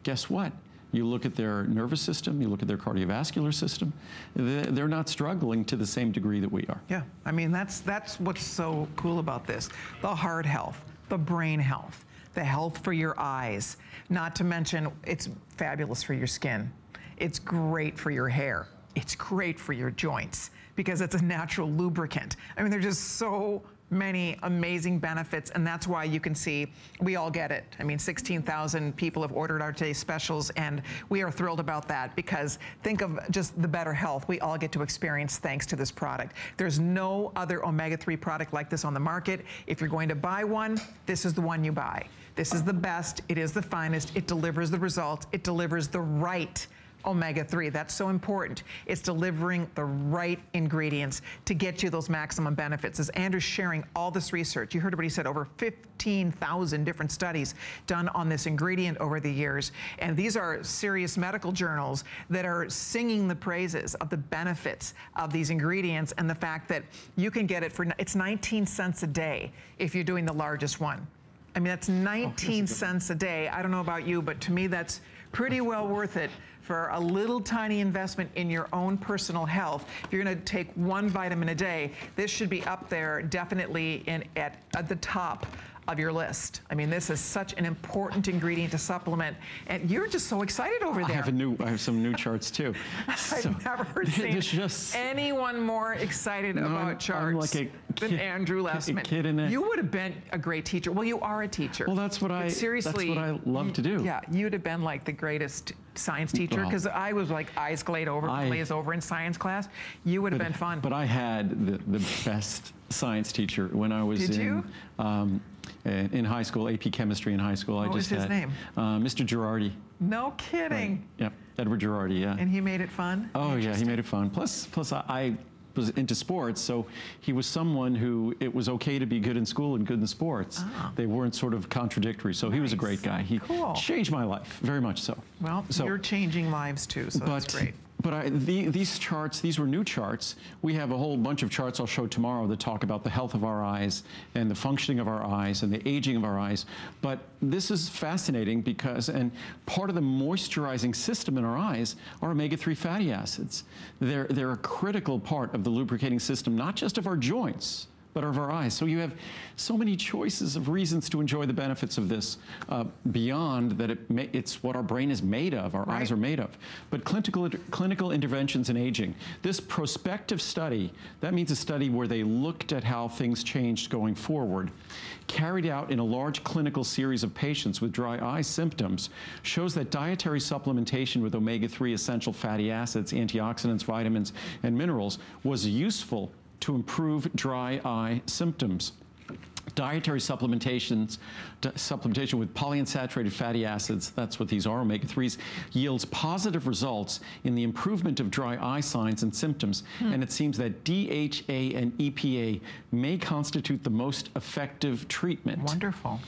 guess what? You look at their nervous system, you look at their cardiovascular system, they're not struggling to the same degree that we are. Yeah, I mean, that's, that's what's so cool about this. The heart health, the brain health, the health for your eyes, not to mention it's fabulous for your skin. It's great for your hair. It's great for your joints because it's a natural lubricant. I mean, there's just so many amazing benefits, and that's why you can see we all get it. I mean, 16,000 people have ordered our today's specials, and we are thrilled about that because think of just the better health we all get to experience thanks to this product. There's no other omega-3 product like this on the market. If you're going to buy one, this is the one you buy. This is the best, it is the finest, it delivers the results, it delivers the right omega-3. That's so important. It's delivering the right ingredients to get you those maximum benefits. As Andrew's sharing all this research, you heard what he said, over 15,000 different studies done on this ingredient over the years. And these are serious medical journals that are singing the praises of the benefits of these ingredients and the fact that you can get it for, it's 19 cents a day if you're doing the largest one. I mean, that's 19 oh, cents a day. I don't know about you, but to me, that's pretty well worth it for a little tiny investment in your own personal health. If you're going to take one vitamin a day, this should be up there definitely in, at, at the top of your list. I mean, this is such an important ingredient to supplement, and you're just so excited over there. I have a new, I have some new charts too. I've so, never seen just, anyone more excited no, about charts. I'm like a than kid- Andrew Lessman. kid in a- you would have been a great teacher. Well, you are a teacher. Well, that's what But I- that's what I love to do. Yeah, you'd have been like the greatest science teacher Well- because I was like eyes glazed over, I- glazed over in science class. You would have been fun. But I had the, the best science teacher when I was Did in you? Um, in in high school, AP chemistry in high school. I What was just his had, name? Uh, Mr. Girardi. no kidding. Yep, Edward Girardi. Yeah. And he made it fun. Oh yeah, he made it fun. Plus, plus I, I was into sports, so he was someone who it was okay to be good in school and good in sports. They weren't sort of contradictory. So he was a great Ah. Guy. He Cool. changed my life very much so. Well, so, you're changing lives too, so but that's great. But I, the, these charts, these were new charts. We have a whole bunch of charts I'll show tomorrow that talk about the health of our eyes and the functioning of our eyes and the aging of our eyes. But this is fascinating because, and part of the moisturizing system in our eyes are omega-3 fatty acids. They're, they're a critical part of the lubricating system, not just of our joints, but of our eyes. So you have so many choices of reasons to enjoy the benefits of this uh, beyond that it ma- it's what our brain is made of, our eyes are made of. But clinical, clinical interventions in aging, this prospective study, that means a study where they looked at how things changed going forward, carried out in a large clinical series of patients with dry eye symptoms, shows that dietary supplementation with omega-3 essential fatty acids, antioxidants, vitamins, and minerals was useful to improve dry eye symptoms. Dietary supplementations, supplementation with polyunsaturated fatty acids, that's what these are, omega-3s, yields positive results in the improvement of dry eye signs and symptoms. Hmm. And it seems that DHA and EPA may constitute the most effective treatment. Wonderful.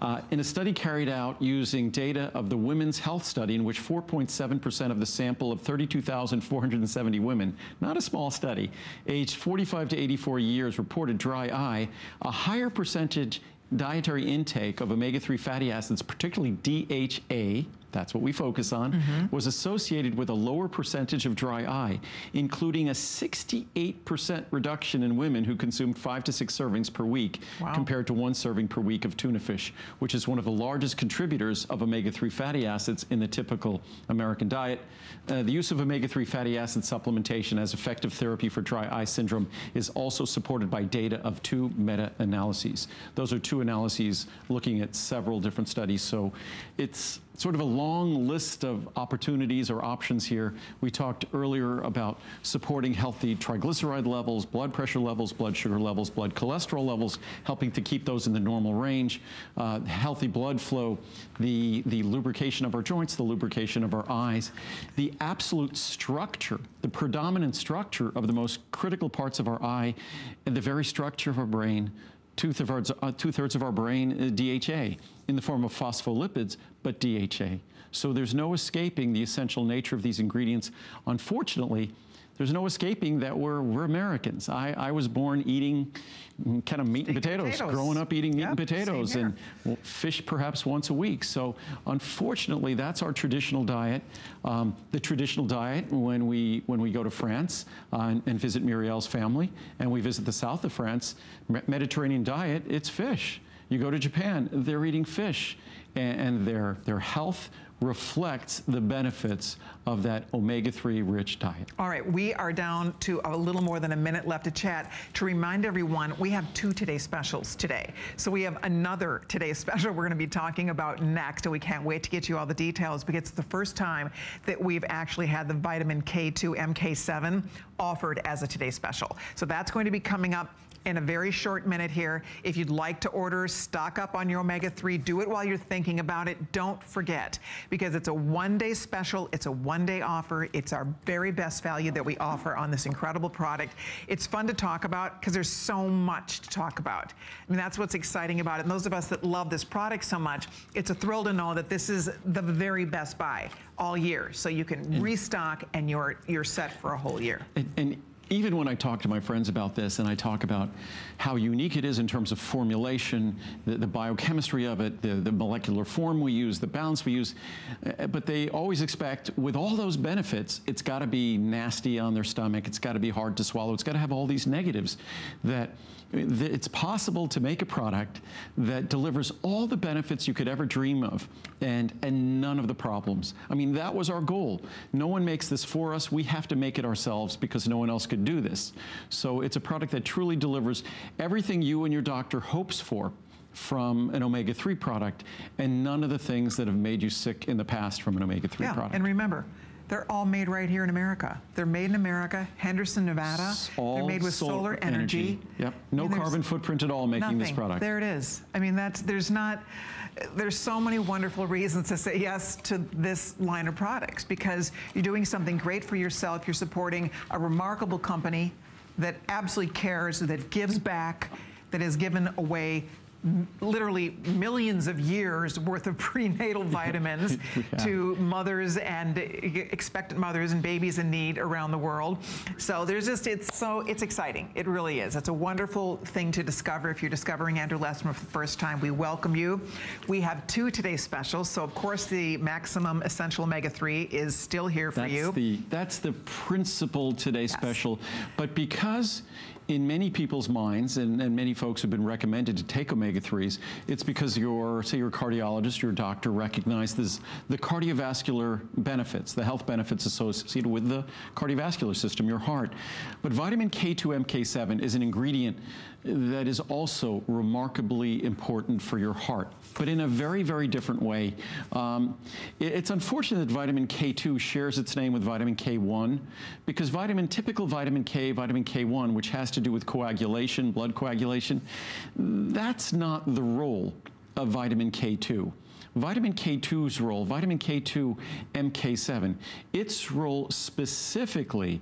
Uh, in a study carried out using data of the Women's Health Study, in which 4.7% of the sample of 32,470 women, not a small study, aged 45 to 84 years reported dry eye, a higher percentage dietary intake of omega-3 fatty acids, particularly DHA, that's what we focus on, was associated with a lower percentage of dry eye, including a 68% reduction in women who consumed five to six servings per week Wow. compared to one serving per week of tuna fish, which is one of the largest contributors of omega-3 fatty acids in the typical American diet. Uh, the use of omega-3 fatty acid supplementation as effective therapy for dry eye syndrome is also supported by data of two meta-analyses. Those are two analyses looking at several different studies, so it's sort of a long list of opportunities or options here. We talked earlier about supporting healthy triglyceride levels, blood pressure levels, blood sugar levels, blood cholesterol levels, helping to keep those in the normal range, uh, healthy blood flow, the, the lubrication of our joints, the lubrication of our eyes, the absolute structure, the predominant structure of the most critical parts of our eye, and the very structure of our brain, two-thirds uh, two-thirds of our brain DHA in the form of phospholipids, but DHA. So there's no escaping the essential nature of these ingredients. Unfortunately, there's no escaping that we're, we're Americans. I, I was born eating kind of meat and potatoes, potatoes. growing up eating meat and Yep, same potatoes, and fish perhaps once a week. So unfortunately, that's our traditional diet. Um, the traditional diet when we when we go to France uh, and, and visit Muriel's family, and we visit the south of France, Mediterranean diet, it's fish. You go to Japan, they're eating fish, and, and their their health reflects the benefits of that omega-3 rich diet. All right, we are down to a little more than a minute left to chat. To remind everyone, we have two Today specials today. So we have another Today special we're going to be talking about next, and we can't wait to get you all the details because it's the first time that we've actually had the vitamin K2 MK7 offered as a Today special. So that's going to be coming up in a very short minute here. If you'd like to order, stock up on your omega-3. Do it while you're thinking about it. Don't forget, because it's a one-day special. It's a one-day offer. It's our very best value that we offer on this incredible product. It's fun to talk about because there's so much to talk about. I mean, that's what's exciting about it. And those of us that love this product so much, it's a thrill to know that this is the very best buy all year. So you can restock and you're, you're set for a whole year. And, and even when I talk to my friends about this and I talk about how unique it is in terms of formulation, the, the biochemistry of it, the, the molecular form we use, the balance we use, uh, but they always expect with all those benefits, it's got to be nasty on their stomach, it's got to be hard to swallow, it's got to have all these negatives that it's possible to make a product that delivers all the benefits you could ever dream of and, and none of the problems. I mean, that was our goal. No one makes this for us. We have to make it ourselves because no one else could do this. So it's a product that truly delivers everything you and your doctor hopes for from an omega-3 product and none of the things that have made you sick in the past from an omega-3 yeah, product. and remember, they're all made right here in America. They're made in America, Henderson, Nevada. All They're made with solar, solar energy. energy. Yep. No I mean, carbon footprint at all making nothing. this product. There it is. I mean, that's there's not. There's so many wonderful reasons to say yes to this line of products because you're doing something great for yourself. You're supporting a remarkable company that absolutely cares, that gives back, that has given away literally millions of years worth of prenatal vitamins yeah. to mothers and expectant mothers and babies in need around the world. So there's just, it's so, it's exciting. It really is. It's a wonderful thing to discover. If you're discovering Andrew Lessman for the first time, we welcome you. We have two today's specials. So of course the Maximum Essential Omega-3 is still here for that's you. The, that's the principal today yes. special. But because in many people's minds, and, and, many folks have been recommended to take omega-3s, it's because your, say your cardiologist, your doctor recognizes the cardiovascular benefits, the health benefits associated with the cardiovascular system, your heart. But vitamin K2 MK7 is an ingredient that is also remarkably important for your heart, but in a very, very different way. Um, it, it's unfortunate that vitamin K2 shares its name with vitamin K1 because vitamin, typical vitamin K, vitamin K1, which has to do with coagulation, blood coagulation, that's not the role of vitamin K2. Vitamin K2's role, vitamin K2 MK7, its role specifically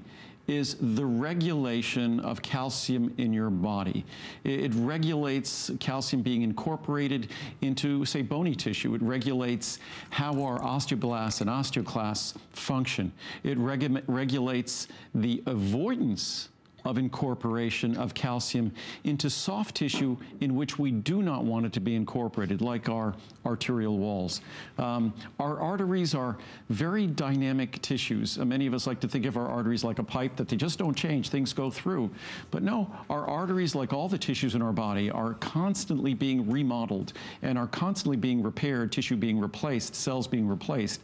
is the regulation of calcium in your body. It, regulates calcium being incorporated into, say, bony tissue. It regulates how our osteoblasts and osteoclasts function. It regu regulates the avoidance of incorporation of calcium into soft tissue in which we do not want it to be incorporated, like our arterial walls. Um, our arteries are very dynamic tissues. Uh, many of us like to think of our arteries like a pipe that they just don't change, things go through. But no, our arteries, like all the tissues in our body, are constantly being remodeled and are constantly being repaired, tissue being replaced, cells being replaced.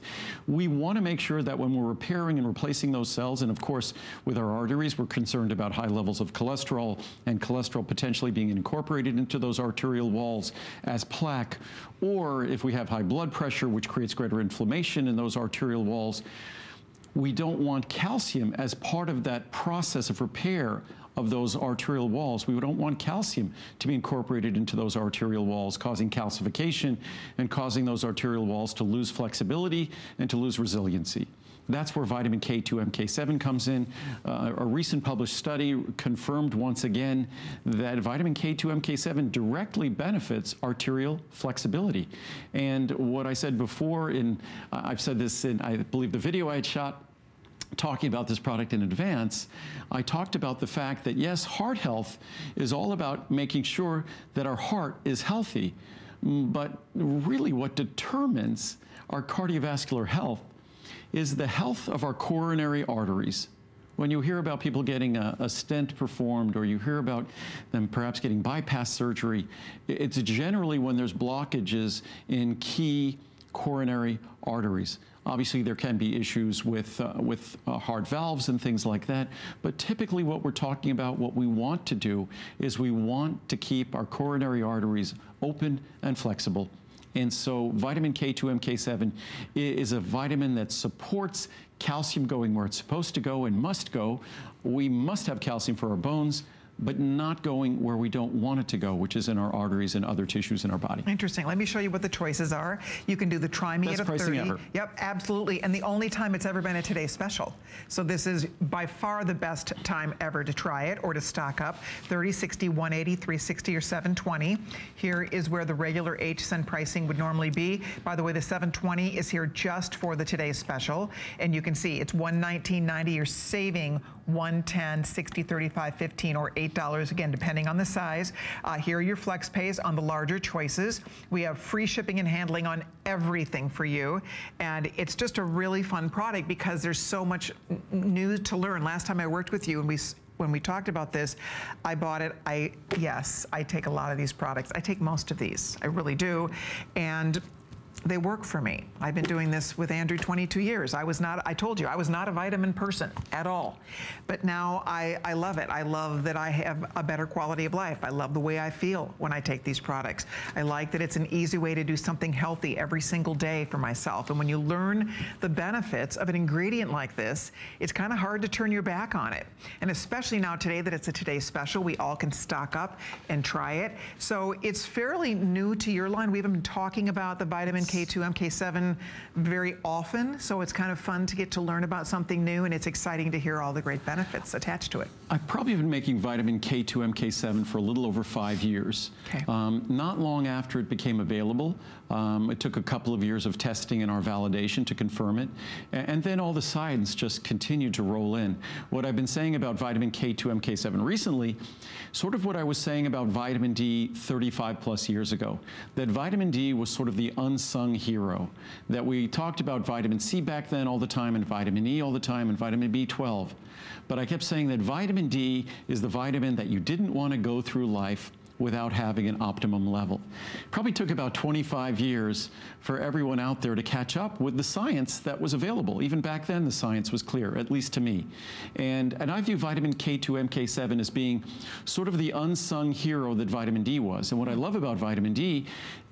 We want to make sure that when we're repairing and replacing those cells, and of course, with our arteries, we're concerned about high levels of cholesterol and cholesterol potentially being incorporated into those arterial walls as plaque, or if we have high blood pressure, which creates greater inflammation in those arterial walls, we don't want calcium as part of that process of repair of those arterial walls. We don't want calcium to be incorporated into those arterial walls, causing calcification and causing those arterial walls to lose flexibility and to lose resiliency. That's where vitamin K2 MK7 comes in. Uh, a recent published study confirmed once again that vitamin K2 MK7 directly benefits arterial flexibility. And what I said before, in uh, I've said this in, I believe, the video I had shot talking about this product in advance, I talked about the fact that yes, heart health is all about making sure that our heart is healthy, but really what determines our cardiovascular health is the health of our coronary arteries. When you hear about people getting a, a, stent performed or you hear about them perhaps getting bypass surgery, it's generally when there's blockages in key coronary arteries. Obviously, there can be issues with, uh, with uh, heart valves and things like that, but typically what we're talking about, what we want to do is we want to keep our coronary arteries open and flexible and so vitamin K2 MK7 is a vitamin that supports calcium going where it's supposed to go and must go. We must have calcium for our bones but not going where we don't want it to go, which is in our arteries and other tissues in our body. Interesting. Let me show you what the choices are. You can do the Try Me Best at a pricing 30. Ever. Yep, absolutely. And the only time it's ever been a Today Special. So this is by far the best time ever to try it or to stock up. 30, 60, 180, 360, or 720. Here is where the regular HSN pricing would normally be. By the way, the 720 is here just for the Today Special. And you can see it's 119.90. You're saving 110, 60, 35, 15, or $8, again, depending on the size. Uh, here are your flex pays on the larger choices. We have free shipping and handling on everything for you. And it's just a really fun product because there's so much new to learn. Last time I worked with you and we when we talked about this, I bought it. I yes, I take a lot of these products. I take most of these. I really do, and they work for me. I've been doing this with Andrew 22 years. I was not, I told you, I was not a vitamin person at all. But now I, I love it. I love that I have a better quality of life. I love the way I feel when I take these products. I like that it's an easy way to do something healthy every single day for myself. And when you learn the benefits of an ingredient like this, it's kind of hard to turn your back on it. And especially now today that it's a Today Special, we all can stock up and try it. So it's fairly new to your line. We haven't been talking about the vitamin MK2, MK7 very often, so it's kind of fun to get to learn about something new, and it's exciting to hear all the great benefits attached to it. I've probably been making vitamin K2, MK7 for a little over five years. Okay. Um, not long after it became available, um, it took a couple of years of testing and our validation to confirm it, and, then all the science just continued to roll in. What I've been saying about vitamin K2, MK7 recently, sort of what I was saying about vitamin D 35 plus years ago, that vitamin D was sort of the unsung hero, that we talked about vitamin C back then all the time and vitamin E all the time and vitamin B12. But I kept saying that vitamin D is the vitamin that you didn't want to go through life without having an optimum level. Probably took about 25 years for everyone out there to catch up with the science that was available. Even back then, the science was clear, at least to me. And, and I view vitamin K2, MK7 as being sort of the unsung hero that vitamin D was. And what I love about vitamin D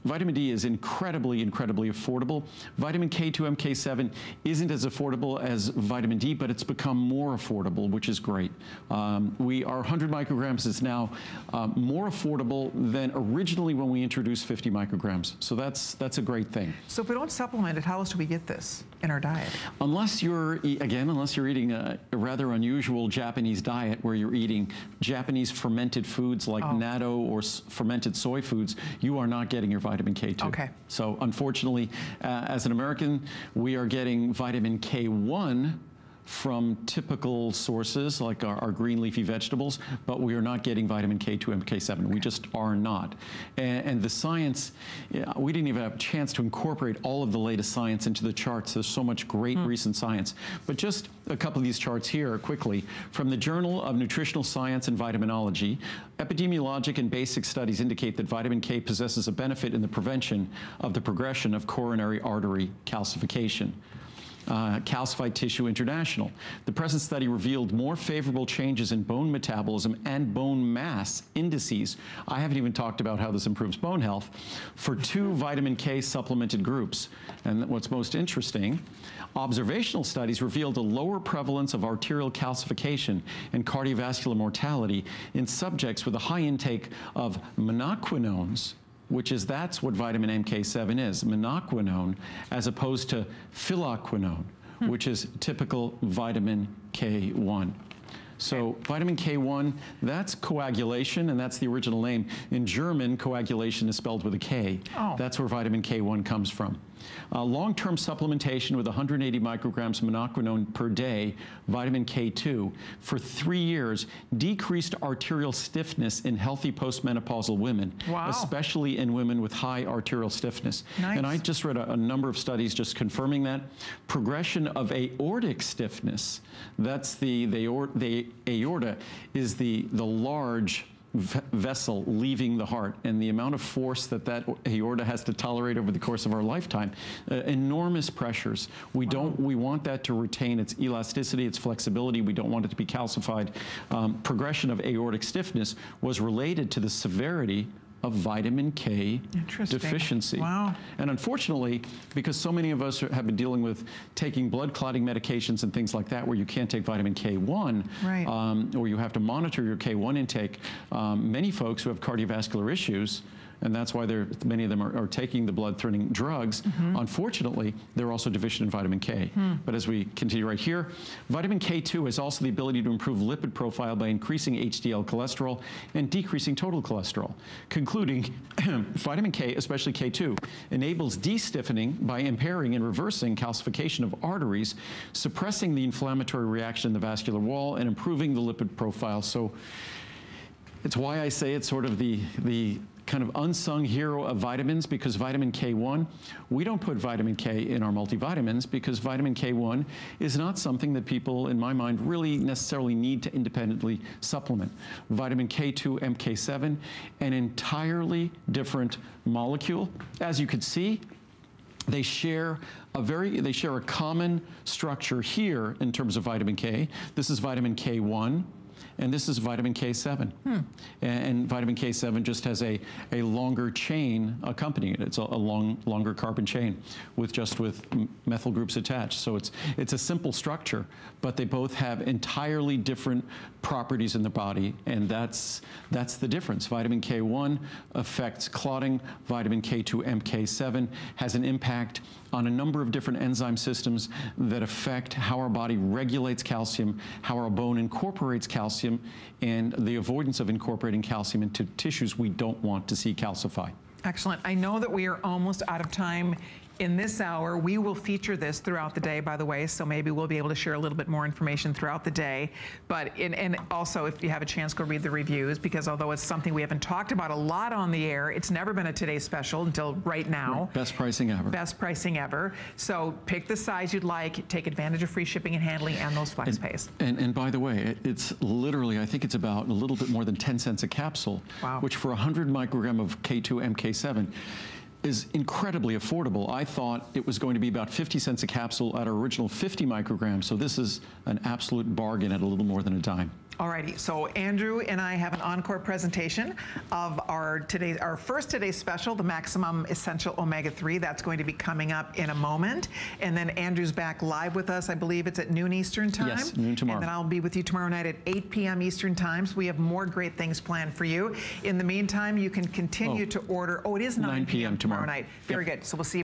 Vitamin D is incredibly, incredibly affordable. Vitamin K2, MK7 isn't as affordable as vitamin D, but it's become more affordable, which is great. Um, we are 100 micrograms is now uh, more affordable than originally when we introduced 50 micrograms. So that's, that's a great thing. So if we don't supplement it, how else do we get this in our diet? Unless you're, again, unless you're eating a, a rather unusual Japanese diet where you're eating Japanese fermented foods like oh. natto or fermented soy foods, you are not getting your vitamin vitamin K2. Okay. So unfortunately, uh, as an American, we are getting vitamin K1 from typical sources like our, our, green leafy vegetables, but we are not getting vitamin K2 and K7. We just are not. And, and the science, yeah, we didn't even have a chance to incorporate all of the latest science into the charts. There's so much great mm. recent science. But just a couple of these charts here quickly. From the Journal of Nutritional Science and Vitaminology, epidemiologic and basic studies indicate that vitamin K possesses a benefit in the prevention of the progression of coronary artery calcification uh, Calcified Tissue International. The present study revealed more favorable changes in bone metabolism and bone mass indices. I haven't even talked about how this improves bone health for two vitamin K supplemented groups. And what's most interesting, observational studies revealed a lower prevalence of arterial calcification and cardiovascular mortality in subjects with a high intake of menaquinones which is that's what vitamin MK7 is, menaquinone, as opposed to phylloquinone, hmm. which is typical vitamin K1. So vitamin K1, that's coagulation, and that's the original name. In German, coagulation is spelled with a K. Oh. That's where vitamin K1 comes from. Uh, Long-term supplementation with 180 micrograms menaquinone per day, vitamin K2, for three years decreased arterial stiffness in healthy postmenopausal women, wow. especially in women with high arterial stiffness. Nice. And I just read a, a number of studies just confirming that. Progression of aortic stiffness, that's the, the, the aorta is the, the large vessel leaving the heart and the amount of force that that aorta has to tolerate over the course of our lifetime, uh, enormous pressures. We wow. don't, we want that to retain its elasticity, its flexibility. We don't want it to be calcified. Um, progression of aortic stiffness was related to the severity of vitamin K deficiency. Wow. And unfortunately, because so many of us have been dealing with taking blood clotting medications and things like that where you can't take vitamin K1, right. um, or you have to monitor your K1 intake, um, many folks who have cardiovascular issues and that's why many of them are, are taking the blood-thinning drugs. Mm -hmm. Unfortunately, they're also deficient in vitamin K. Hmm. But as we continue right here, vitamin K2 has also the ability to improve lipid profile by increasing HDL cholesterol and decreasing total cholesterol. Concluding, vitamin K, especially K2, enables de-stiffening by impairing and reversing calcification of arteries, suppressing the inflammatory reaction in the vascular wall, and improving the lipid profile. So it's why I say it's sort of the, the kind of unsung hero of vitamins because vitamin K1, we don't put vitamin K in our multivitamins because vitamin K1 is not something that people, in my mind, really necessarily need to independently supplement. Vitamin K2, MK7, an entirely different molecule. As you could see, they share a very they share a common structure here in terms of vitamin K. This is vitamin K1 and this is vitamin K7. Hmm. And, and, vitamin K7 just has a, a longer chain accompanying it. It's a, a, long, longer carbon chain with just with methyl groups attached. So it's, it's a simple structure, but they both have entirely different properties in the body, and that's, that's the difference. Vitamin K1 affects clotting. Vitamin K2, MK7 has an impact on a number of different enzyme systems that affect how our body regulates calcium, how our bone incorporates calcium, and the avoidance of incorporating calcium into tissues we don't want to see calcify. Excellent. I know that we are almost out of time in this hour. We will feature this throughout the day, by the way, so maybe we'll be able to share a little bit more information throughout the day. But, in, and also, if you have a chance, go read the reviews, because although it's something we haven't talked about a lot on the air, it's never been a Today Special until right now. Best pricing ever. Best pricing ever. So pick the size you'd like, take advantage of free shipping and handling and those flex and, pays. And, and by the way, it's literally, I think it's about a little bit more than 10 cents a capsule, wow. which for 100 microgram of K2 MK7 is incredibly affordable. I thought it was going to be about 50 cents a capsule at our original 50 micrograms, so this is an absolute bargain at a little more than a dime. Alrighty, so Andrew and I have an encore presentation of our today, our first today's special, the Maximum Essential Omega-3. That's going to be coming up in a moment. And then Andrew's back live with us. I believe it's at noon Eastern time. Yes, noon tomorrow. And then I'll be with you tomorrow night at 8 p.m. Eastern time. So we have more great things planned for you. In the meantime, you can continue oh, to order. Oh, it is 9, 9 p.m. tomorrow. tomorrow night. Very yep. good. So we'll see you.